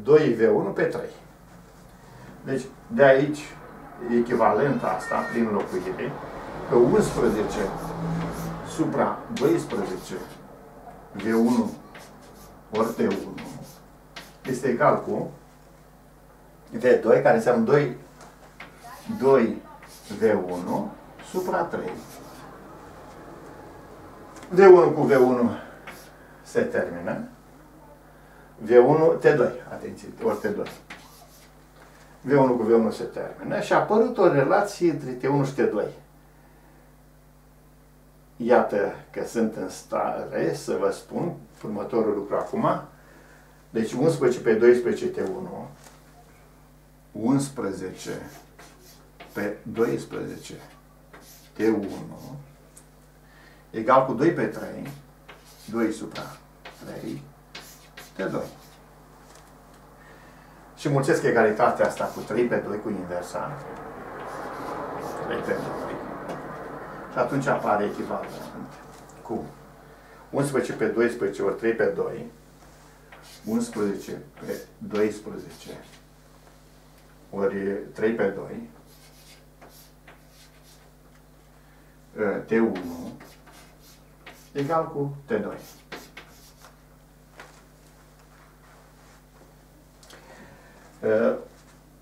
2, v 1 pe 3. Deci, de aici, echivalent asta, prin înlocuire, că 11 supra 12 V1 ori T1 este egal cu V2, care înseamnă 2, 2 V1 supra 3. V1 cu V1 se termină. V1, T2, atenție, ori T2. V1 cu V1 se termină și a apărut o relație între T1 și T2. Iată că sunt în stare să vă spun următorul lucru acum. Deci 11 pe 12 T1 11 pe 12 T1 egal cu 2 pe 3, 2 supra 3, T2. Și mulțesc egalitatea asta cu 3 pe 2 cu inversa. 3 pe 2. Și atunci apare echivalent cu 11 pe 12 ori 3 pe 2, 11 pe 12 ori 3 pe 2, T1 egal cu T2. Uh,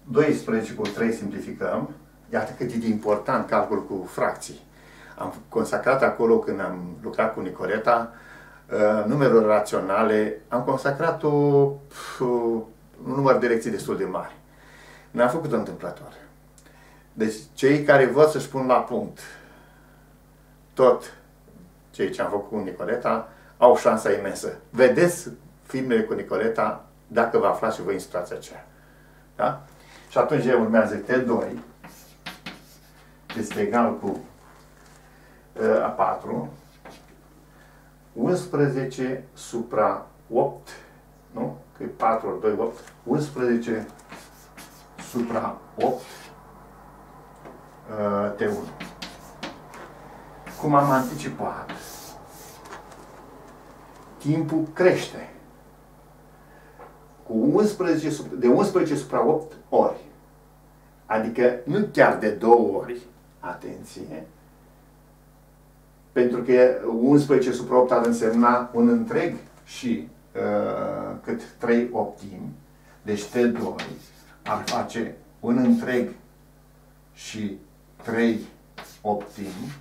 12 cu 3 simplificăm. Iată cât e de important calcul cu fracții. Am consacrat acolo când am lucrat cu Nicoreta uh, numeruri raționale. Am consacrat o, o un număr de lecții destul de mari. Ne-am făcut întâmplător. Deci cei care vor să-și pun la punct tot cei ce am făcut cu Nicoleta, au șansa imensă. Vedeți filmele cu Nicoleta dacă vă aflați și voi în situația aceea. Da? Și atunci urmează T2 este egal cu uh, A4 11 supra 8 nu? Că e 4 ori 2, 8 11 supra 8 uh, T1 cum am anticipat timpul crește. Cu 11, de 11 supra 8 ori. Adică nu chiar de două ori, atenție, pentru că 11 supra 8 ar însemna un întreg și uh, cât 3 optimi, deci T2 ar face un întreg și 3 optimi,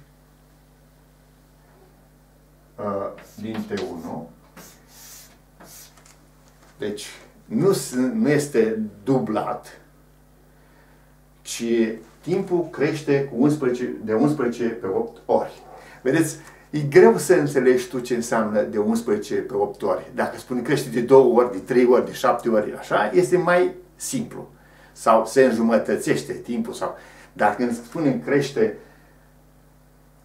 uh, din T1. Deci, nu, nu este dublat, ci timpul crește cu 11, de 11 pe 8 ori. Vedeți, e greu să înțelegi tu ce înseamnă de 11 pe 8 ori. Dacă spune crește de 2 ori, de 3 ori, de 7 ori, așa, este mai simplu. Sau se înjumătățește timpul. sau Dacă când spunem crește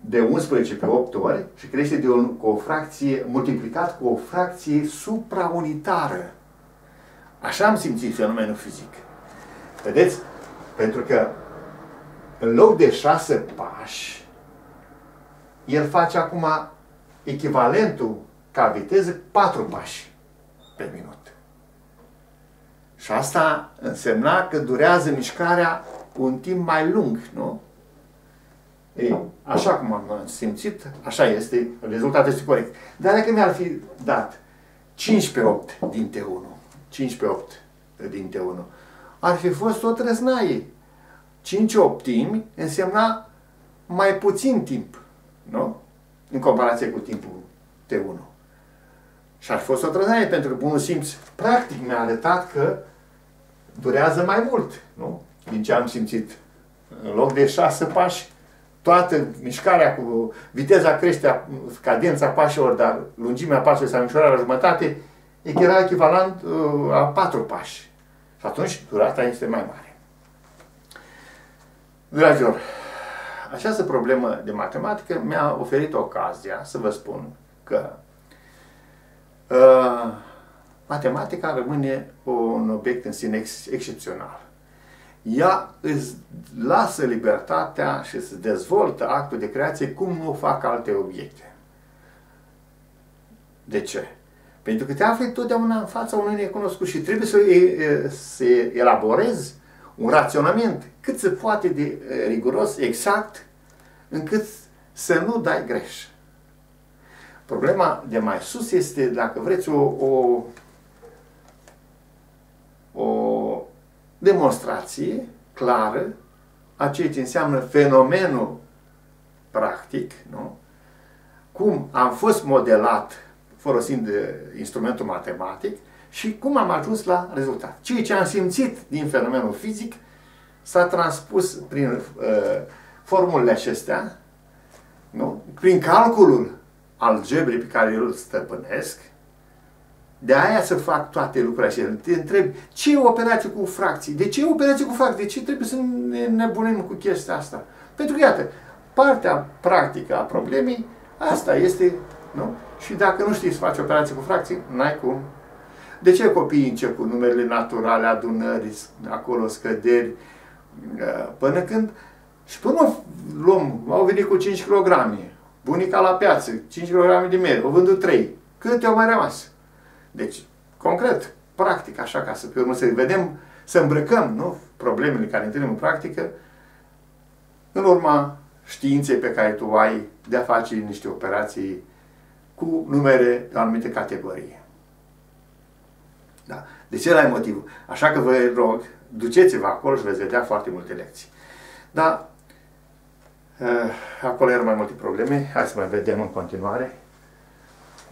de 11 pe 8 ori și crește de o, cu o fracție, multiplicat cu o fracție supraunitară. Așa am simțit fenomenul fizic. Vedeți? Pentru că în loc de 6 pași, el face acum echivalentul ca viteză 4 pași pe minut. Și asta însemna că durează mișcarea un timp mai lung, nu? Ei, așa cum am simțit, așa este, rezultatul este corect. Dar dacă mi-ar fi dat 5 pe 8 din T1, 5 pe 8 din T1, ar fi fost o trăznaie. 5 optimi însemna mai puțin timp, nu? În comparație cu timpul T1. Și ar fi fost o trăznaie, pentru că bunul simț practic mi-a arătat că durează mai mult, nu? Din ce am simțit. În loc de 6 pași, toată mișcarea cu viteza crește, cadența pașilor, dar lungimea pașilor s-a micșorat la jumătate, era echivalent uh, a patru pași. Și atunci durata este mai mare. Dragilor, această problemă de matematică mi-a oferit ocazia să vă spun că uh, matematica rămâne un obiect în sine ex excepțional ea îți lasă libertatea și să dezvoltă actul de creație cum nu o fac alte obiecte. De ce? Pentru că te afli totdeauna în fața unui necunoscut și trebuie să, să elaborezi un raționament cât se poate de riguros, exact, încât să nu dai greș. Problema de mai sus este, dacă vreți, o, o, o demonstrație clară a ceea ce înseamnă fenomenul practic, nu? cum am fost modelat folosind instrumentul matematic și cum am ajuns la rezultat. Ceea ce am simțit din fenomenul fizic s-a transpus prin uh, formulele acestea, nu? prin calculul algebrii pe care îl stăpânesc, de aia să fac toate lucrurile astea. Te întreb, ce e operație cu fracții? De ce e operație cu fracții? De ce trebuie să ne nebunim cu chestia asta? Pentru că, iată, partea practică a problemei, asta este, nu? Și dacă nu știi să faci operație cu fracții, n-ai cum. De ce copiii încep cu numerele naturale, adunări, acolo scăderi, uh, până când și până luăm, au venit cu 5 kg, bunica la piață, 5 kg de mere, au vândut 3. Câte au mai rămas? Deci, concret, practic, așa, ca să pe urmă să vedem, să îmbrăcăm nu? problemele care întâlnim în practică, în urma științei pe care tu ai de a face niște operații cu numere de anumite categorii. Da. De ce ai motivul? Așa că vă rog, duceți-vă acolo și veți vedea foarte multe lecții. Da, uh, acolo erau mai multe probleme. Hai să mai vedem în continuare.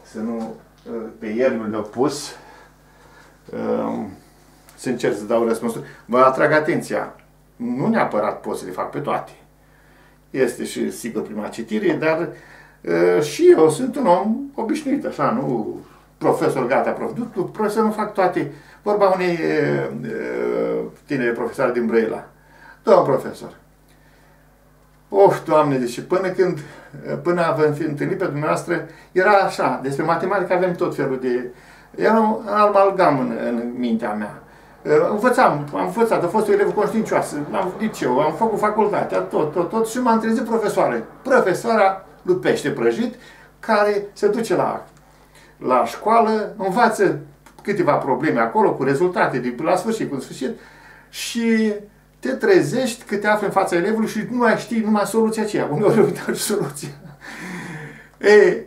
Să nu pe el le-a pus. Um, să încerc să dau răspunsuri. Vă atrag atenția, nu neapărat pot să le fac pe toate. Este și, sigur, prima citire, dar uh, și eu sunt un om obișnuit, așa, nu profesor gata, profesor. Profesor nu fac toate. Vorba unei uh, uh, tineri profesori din Brăila. Domn profesor, Of, Doamne, deci până când, până avem fi întâlnit pe dumneavoastră, era așa, despre matematică avem tot felul de... Era un amalgam în, în mintea mea. Învățam, am învățat, a fost o elevă conștiincioasă, am liceu, am făcut facultatea, tot, tot, tot și m-am trezit profesoare. Profesoara lui Pește Prăjit, care se duce la, la școală, învață câteva probleme acolo, cu rezultate, de la sfârșit, cu sfârșit, și te trezești că te afli în fața elevului și nu mai știi numai soluția aceea. Uneori uitat soluția. E,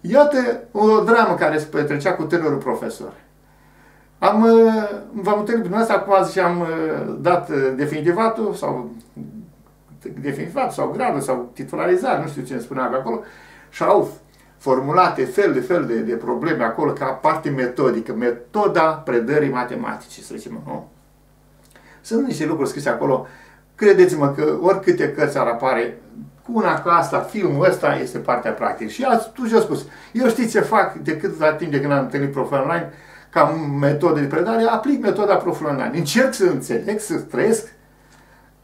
iată o dramă care se petrecea cu tânărul profesor. Am, uh, v-am întâlnit dumneavoastră, acum și am uh, dat uh, definitivatul sau definitivat sau gradul sau titularizare, nu știu ce îmi spunea pe acolo, și au formulate fel de fel de, de probleme acolo ca parte metodică, metoda predării matematice, să zicem, nu? Sunt niște lucruri scrise acolo. Credeți-mă că oricâte cărți ar apare, cu una ca asta, filmul ăsta este partea practică. Și tu și-a spus, eu știți ce fac de cât timp de când am întâlnit profil online, ca metodă de predare, aplic metoda profil online. Încerc să înțeleg, să trăiesc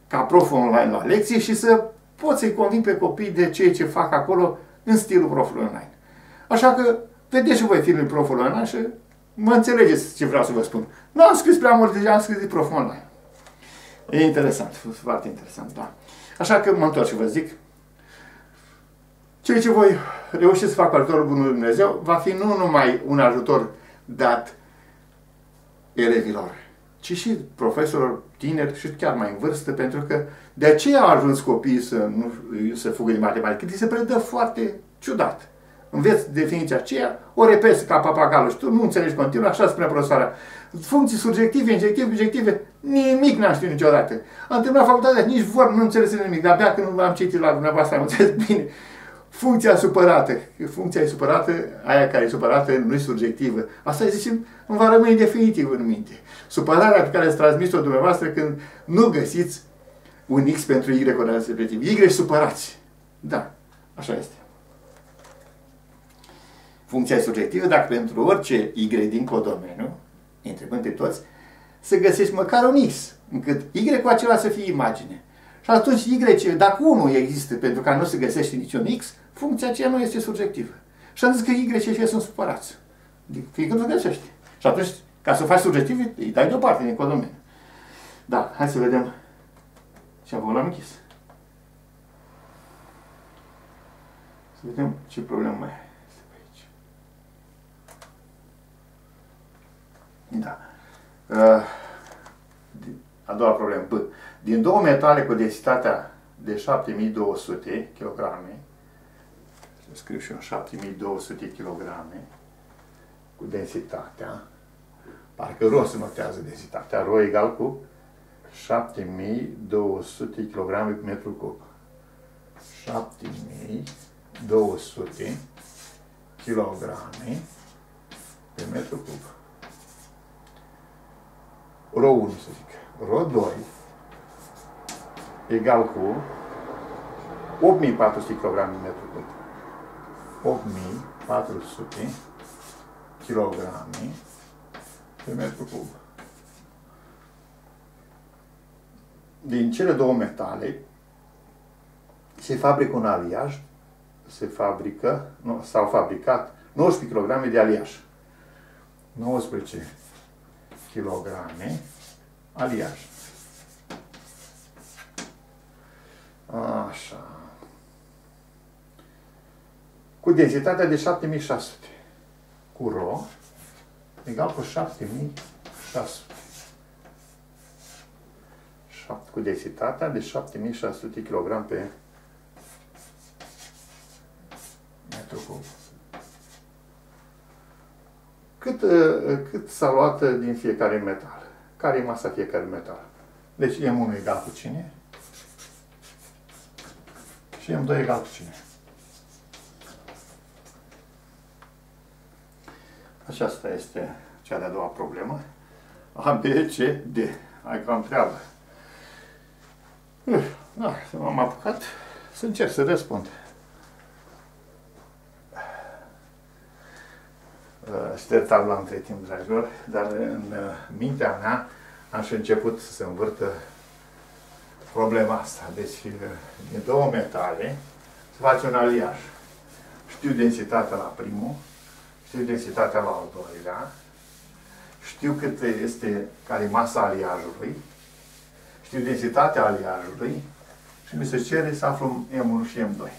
ca prof online la lecție și să pot să-i conving pe copii de ceea ce fac acolo în stilul profil online. Așa că vedeți și voi filmul profil online și mă înțelegeți ce vreau să vă spun. Nu am scris prea mult, deja am scris de profil online. E interesant, foarte interesant, da. Așa că mă întorc și vă zic, ceea ce voi reuși să fac cu ajutorul Bunului Dumnezeu va fi nu numai un ajutor dat elevilor, ci și profesorilor tineri și chiar mai în vârstă, pentru că de aceea au ajuns copiii să, nu, să fugă din matematică. Li se predă foarte ciudat. Înveți definiția aceea, o repezi ca papagalul și tu nu înțelegi continuu, așa spune profesoara funcții surjective, injective, bijective, nimic n-am știut niciodată. Am terminat facultatea, nici vor, nu înțeles nimic, dar abia când am citit la dumneavoastră am înțeles [laughs] bine. Funcția supărată, funcția e supărată, aia care e supărată nu e surjectivă. Asta e, zicem, îmi va rămâne definitiv în minte. Supărarea pe care ați transmis-o dumneavoastră când nu găsiți un X pentru Y respectiv. Y supărați. Da, așa este. Funcția e surjectivă, dacă pentru orice Y din codomeniu, întrebând pe toți, să găsești măcar un X, încât Y cu acela să fie imagine. Și atunci Y, dacă unul există pentru că nu se găsește niciun X, funcția aceea nu este surjectivă. Și am zis că Y și F sunt supărați. Fiindcă nu găsește. Și atunci, ca să faci surjectiv, îi dai deoparte din codomeniu. Da, hai să vedem ce avem la închis. Să vedem ce problemă mai este pe aici. Da. Uh, a doua problemă. B. Din două metale cu densitatea de 7200 kg, să scriu și eu 7200 kg, cu densitatea, parcă ro se notează densitatea, ro egal cu 7200 kg pe metru cub. 7200 kg pe metru cub. Rho 1, să zic. Rho 2 egal cu 8400 kg în metru cub. 8400 kg pe metru cub. Din cele două metale se fabrică un aliaj, se fabrică, nu, s-au fabricat 19 kg de aliaj. 19 kg aliaj. Așa. Cu densitatea de 7600. Cu ro egal cu 7600. Cu densitatea de 7600 kg pe metru cub. Cât, cât s-a luat din fiecare metal? Care e masa fiecare metal? Deci M1 egal cu cine? Și M2 egal cu cine? Aceasta este cea de-a doua problemă. A, B, C, D. Hai că am treabă. Da, m-am apucat să încerc să răspund. Șterg tabla între timp, dragilor, dar în mintea mea am și început să se învârtă problema asta. Deci, din două metale se face un aliaj. Știu densitatea la primul, știu densitatea la al doilea, știu cât este care e masa aliajului, știu densitatea aliajului și mi se cere să aflu M1 și M2.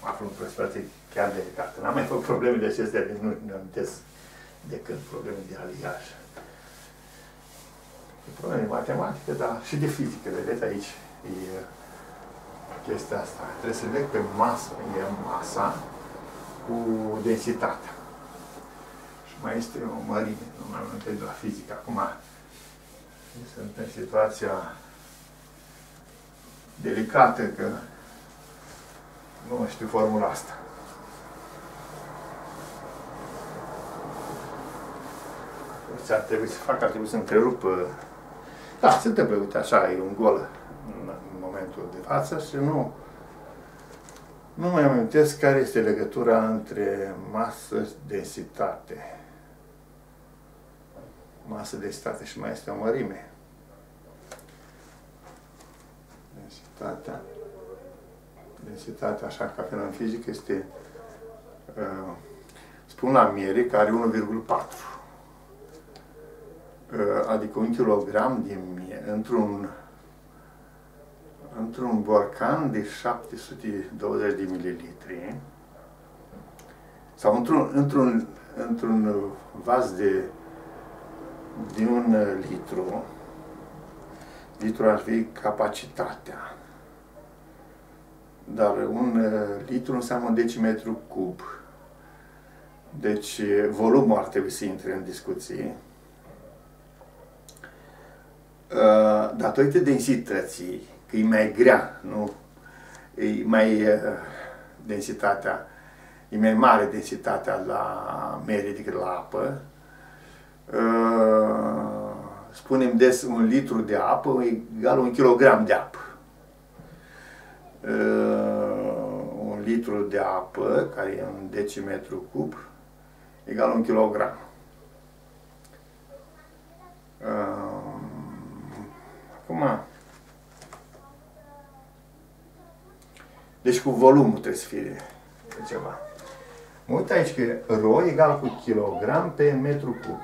Aflu într-o situație chiar delicată. N-am mai făcut probleme de acestea, deci nu ne amintesc de când probleme de aliaj. E probleme de matematică, dar și de fizică, vedeți aici, e chestia asta. Trebuie să leg pe masă, e masa cu densitatea mai este o mărime, nu mai multe de la fizică. Acum sunt în situația delicată că nu știu formula asta. Ce ar trebui să fac? Ar trebui să întrerup. Da, se întâmplă, uite, așa, e un gol în, în momentul de față și nu nu mai amintesc care este legătura între masă și densitate masă de state și mai este o mărime. Densitatea, densitatea, așa ca fel în fizică, este, uh, spun la miere, că are 1,4. Uh, adică un kilogram de miere, într-un într-un borcan de 720 de mililitri sau într-un într-un într-un vas de de un uh, litru, litru ar fi capacitatea. Dar un uh, litru înseamnă un decimetru cub. Deci volumul ar trebui să intre în discuție. Uh, datorită densității, că e mai grea, nu? E mai densitatea, e mai mare densitatea la mere decât la apă, Uh, spunem des un litru de apă egal un kilogram de apă. Uh, un litru de apă, care e un decimetru cub, egal un kilogram. Uh, acum, deci cu volumul trebuie să fie ceva. Mă uit aici că rho egal cu kilogram pe metru cub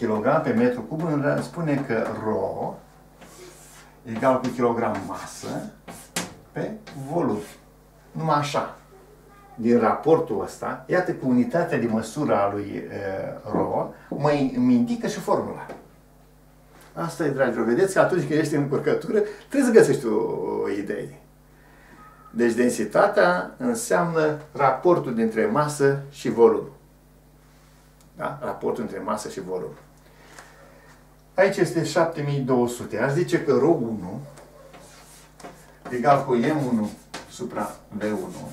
kg pe metru cub spune că ρ egal cu kilogram masă pe volum. Numai așa. Din raportul ăsta, iată că unitatea de măsură a lui uh, ρ mă, îmi indică și formula. Asta e, dragilor. Vedeți că atunci când ești în încurcătură, trebuie să găsești o, o idee. Deci densitatea înseamnă raportul dintre masă și volum. Da? Raportul între masă și volum. Aici este 7200. Aș zice că ρ1 egal cu M1 supra V1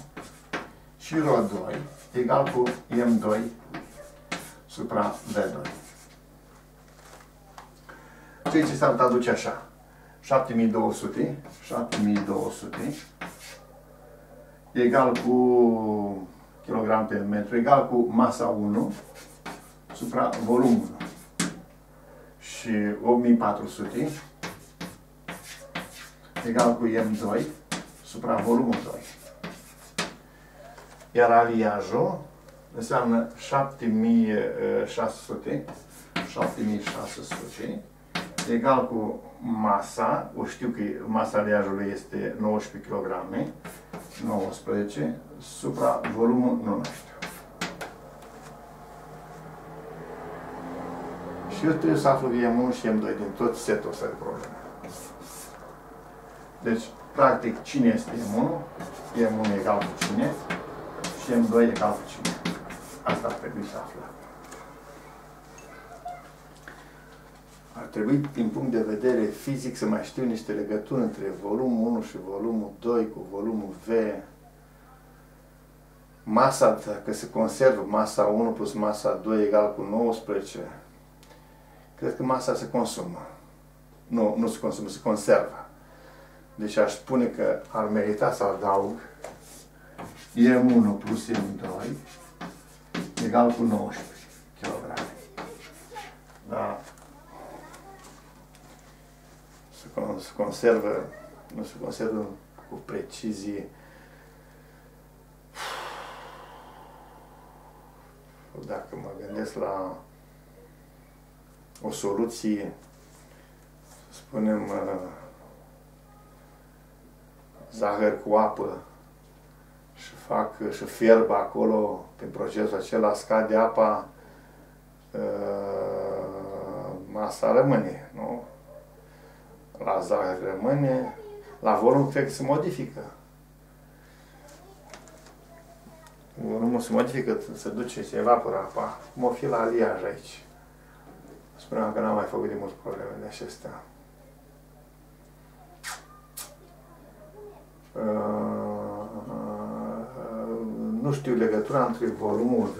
și ρ2 egal cu M2 supra V2. Ceea ce s-ar traduce așa. 7200, 7200 egal cu kilogram pe metru, egal cu masa 1 supra volumul 1 și 8400 egal cu M2 supra volumul 2. Iar aliajul înseamnă 7600 7600 egal cu masa, o știu că masa aliajului este 19 kg, 19 supra volumul nu știu. Și eu trebuie să aflu M1 și M2 din tot setul ăsta de probleme. Deci, practic, cine este M1? M1 egal cu cine? Și M2 egal cu cine? Asta ar trebui să aflăm. Ar trebui, din punct de vedere fizic, să mai știu niște legături între volumul 1 și volumul 2 cu volumul V. masa, dacă se conservă masa 1 plus masa 2 egal cu 19, cred că masa se consumă. Nu, nu se consumă, se conservă. Deci aș spune că ar merita să adaug M1 plus M2 egal cu 19 kg. Da. Se conservă, nu se conservă cu precizie. Dacă mă gândesc la o soluție, spunem, uh, zahăr cu apă și fac și fierb acolo, prin procesul acela scade apa, uh, masa rămâne, nu? La zahăr rămâne, la volum cred că se modifică. nu se modifică, se duce, se evaporă apa. Cum o fi la aliaj aici. Spuneam că n-am mai făcut de mult probleme de acestea. Uh, nu știu legătura între volumul V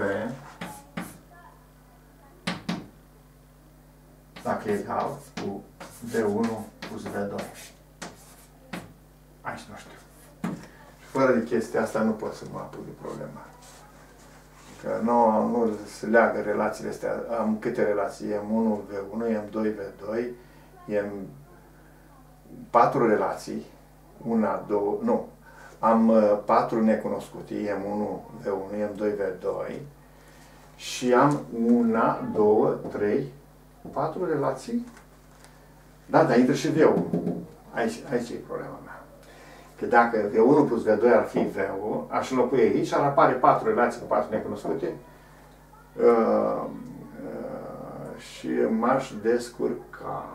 dacă e egal cu V1 plus V2. Aici nu știu. Fără de chestia asta nu pot să mă apuc de problema. Că nu, nu se leagă relațiile astea. Am câte relații? M1, V1, M2, V2, M patru relații. Una, două, nu. Am uh, patru necunoscute, M1, V1, M2, V2 și am una, două, trei, patru relații. Da, dar intră și V1. Aici, aici e problema mea. Că dacă V1 plus V2 ar fi V1, aș înlocui aici, ar apare patru relații cu patru necunoscute uh, uh, și m-aș descurca.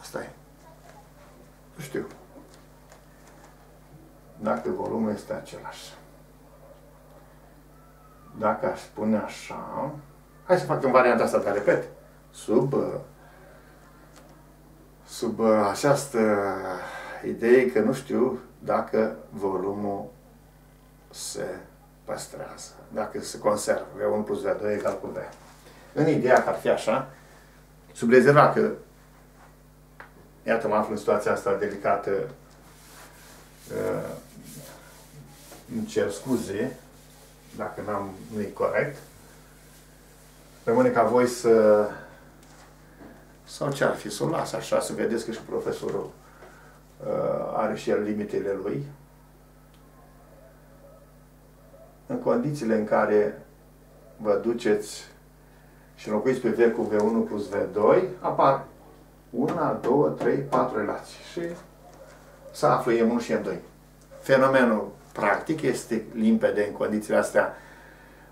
Asta e. Nu știu. Dacă volumul este același. Dacă aș spune așa, hai să facem varianta asta, dar repet, sub uh, sub uh, această idee că nu știu dacă volumul se păstrează, dacă se conservă, V1 plus V2 egal cu V. În ideea că ar fi așa, sub rezerva că, iată, mă aflu în situația asta delicată, uh, îmi cer scuze, dacă n-am, nu e corect, rămâne ca voi să sau ce ar fi, să o las așa, să vedeți că și profesorul uh, are și el limitele lui. În condițiile în care vă duceți și înlocuiți pe V cu V1 plus V2, apar una, două, trei, patru relații și să află M1 și M2. Fenomenul practic este limpede în condițiile astea,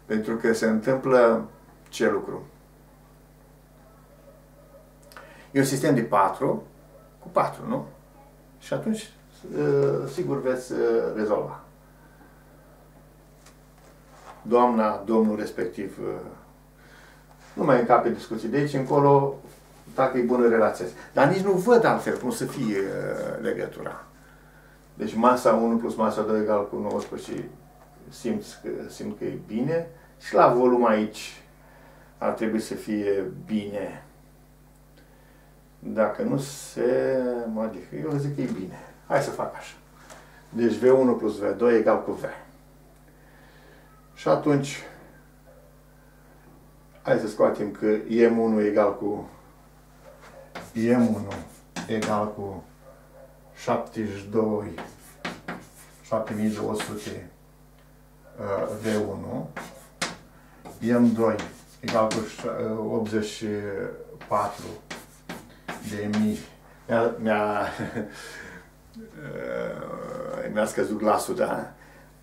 pentru că se întâmplă ce lucru? E un sistem de 4 cu 4, nu? Și atunci, ă, sigur, veți ă, rezolva. Doamna, domnul respectiv, ă, nu mai încape discuții. De aici încolo, dacă e bună relația. Dar nici nu văd altfel cum să fie legătura. Deci masa 1 plus masa 2 egal cu 19 simt că, simt că e bine. Și la volum aici ar trebui să fie bine. Dacă nu se modifică, eu zic că e bine. Hai să fac așa. Deci V1 plus V2 egal cu V. Și atunci, hai să scoatem că M1 egal cu M1 egal cu 72 7200 V1 M2 egal cu 84 de mii. Mi-a, mi-a, [laughs] mi-a scăzut glasul, da?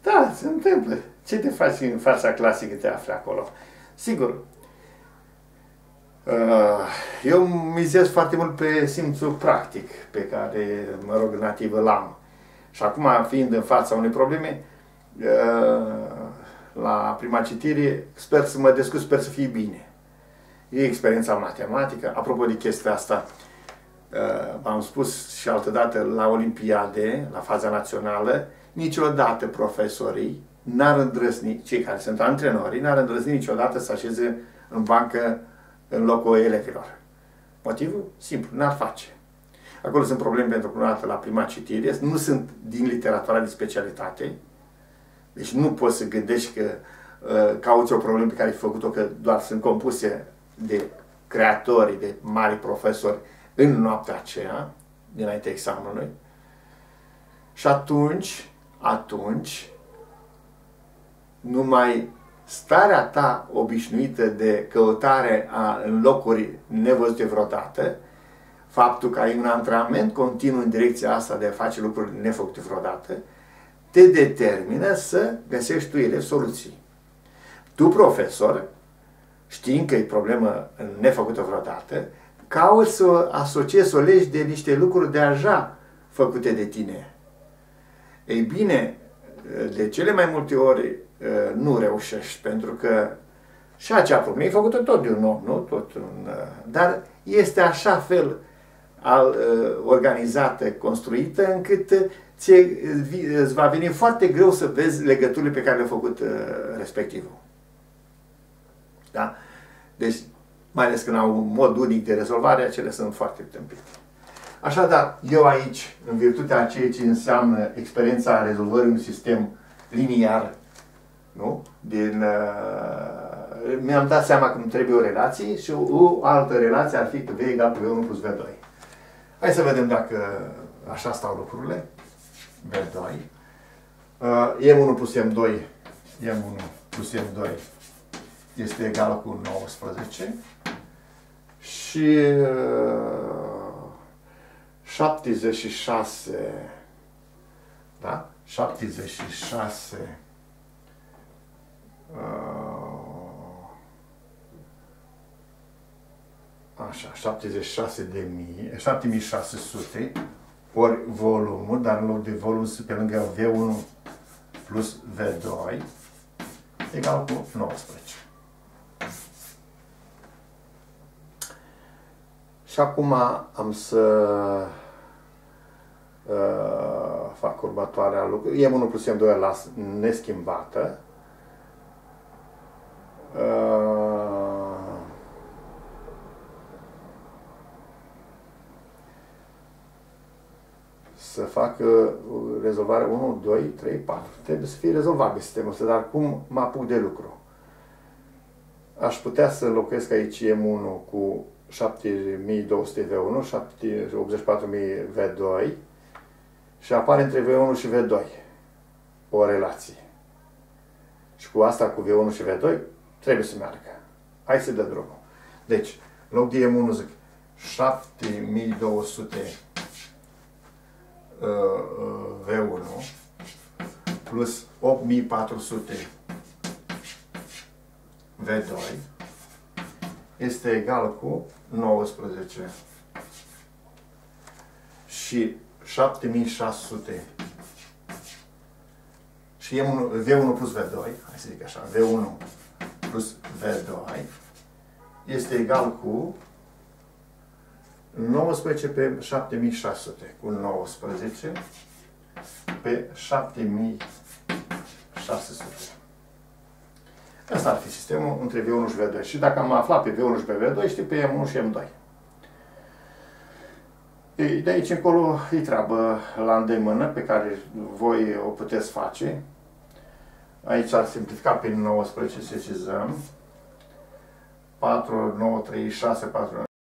Da, se întâmplă. Ce te faci în fața clasică te afli acolo? Sigur, uh, eu mizez foarte mult pe simțul practic pe care, mă rog, nativ îl am. Și acum, fiind în fața unei probleme, uh, la prima citire, sper să mă descurc, sper să fie bine. E experiența matematică. Apropo de chestia asta, uh, v-am spus și altădată la Olimpiade, la faza națională, niciodată profesorii n-ar îndrăzni, cei care sunt antrenorii, n-ar îndrăzni niciodată să așeze în bancă în locul elevilor. Motivul? Simplu, n-ar face. Acolo sunt probleme pentru prima dată la prima citire, nu sunt din literatura de specialitate, deci nu poți să gândești că uh, cauți o problemă pe care ai făcut-o, că doar sunt compuse de creatori, de mari profesori în noaptea aceea, dinainte examenului. Și atunci, atunci, numai starea ta obișnuită de căutare a, în locuri nevăzute vreodată, faptul că ai un antrenament continuu în direcția asta de a face lucruri nefăcute vreodată, te determină să găsești tu ele soluții. Tu, profesor, știind că e problemă nefăcută vreodată, cauți să asociezi, să o legi de niște lucruri deja făcute de tine. Ei bine, de cele mai multe ori uh, nu reușești, pentru că și acea problemă e făcută tot de un om, nu? Tot un, uh, dar este așa fel al, uh, organizată, construită, încât ție, îți va veni foarte greu să vezi legăturile pe care le-a făcut respectivul. Da? Deci, mai ales când au un mod unic de rezolvare, acele sunt foarte tâmpite. Așadar, eu aici, în virtutea a ceea ce înseamnă experiența rezolvării unui sistem liniar, nu? Din, uh, mi-am dat seama că îmi trebuie o relație și o, o altă relație ar fi V egal cu V1 plus V2. Hai să vedem dacă așa stau lucrurile. V2. Uh, M1 plus M2, M1 plus M2 este egală cu 19 și uh, 76 da? 76 uh, așa, 76 de mii, 7600 ori volumul, dar în loc de volum pe lângă V1 plus V2 egal cu 19. Și acum am să uh, fac următoarea lucru. M1 plus M2 las neschimbată. Uh, să fac rezolvarea 1, 2, 3, 4. Trebuie să fie rezolvabil sistemul ăsta, dar cum mă apuc de lucru? Aș putea să locuiesc aici M1 cu 7200 V1, 84.000 V2 și apare între V1 și V2 o relație. Și cu asta, cu V1 și V2, trebuie să meargă. Hai să dă drumul. Deci, în loc de M1 zic 7200 uh, uh, V1 plus 8400 V2 este egal cu 19 și 7600 și M1, V1 plus V2, hai să zic așa, V1 plus V2 este egal cu 19 pe 7600, cu 19 pe 7600. Asta ar fi sistemul între V1 și V2. Și dacă am aflat pe V1 și pe V2, știi pe M1 și M2. De aici încolo e treabă la îndemână pe care voi o puteți face. Aici ar simplifica pe 19 sesizăm. 4, 9, 3, 6, 4,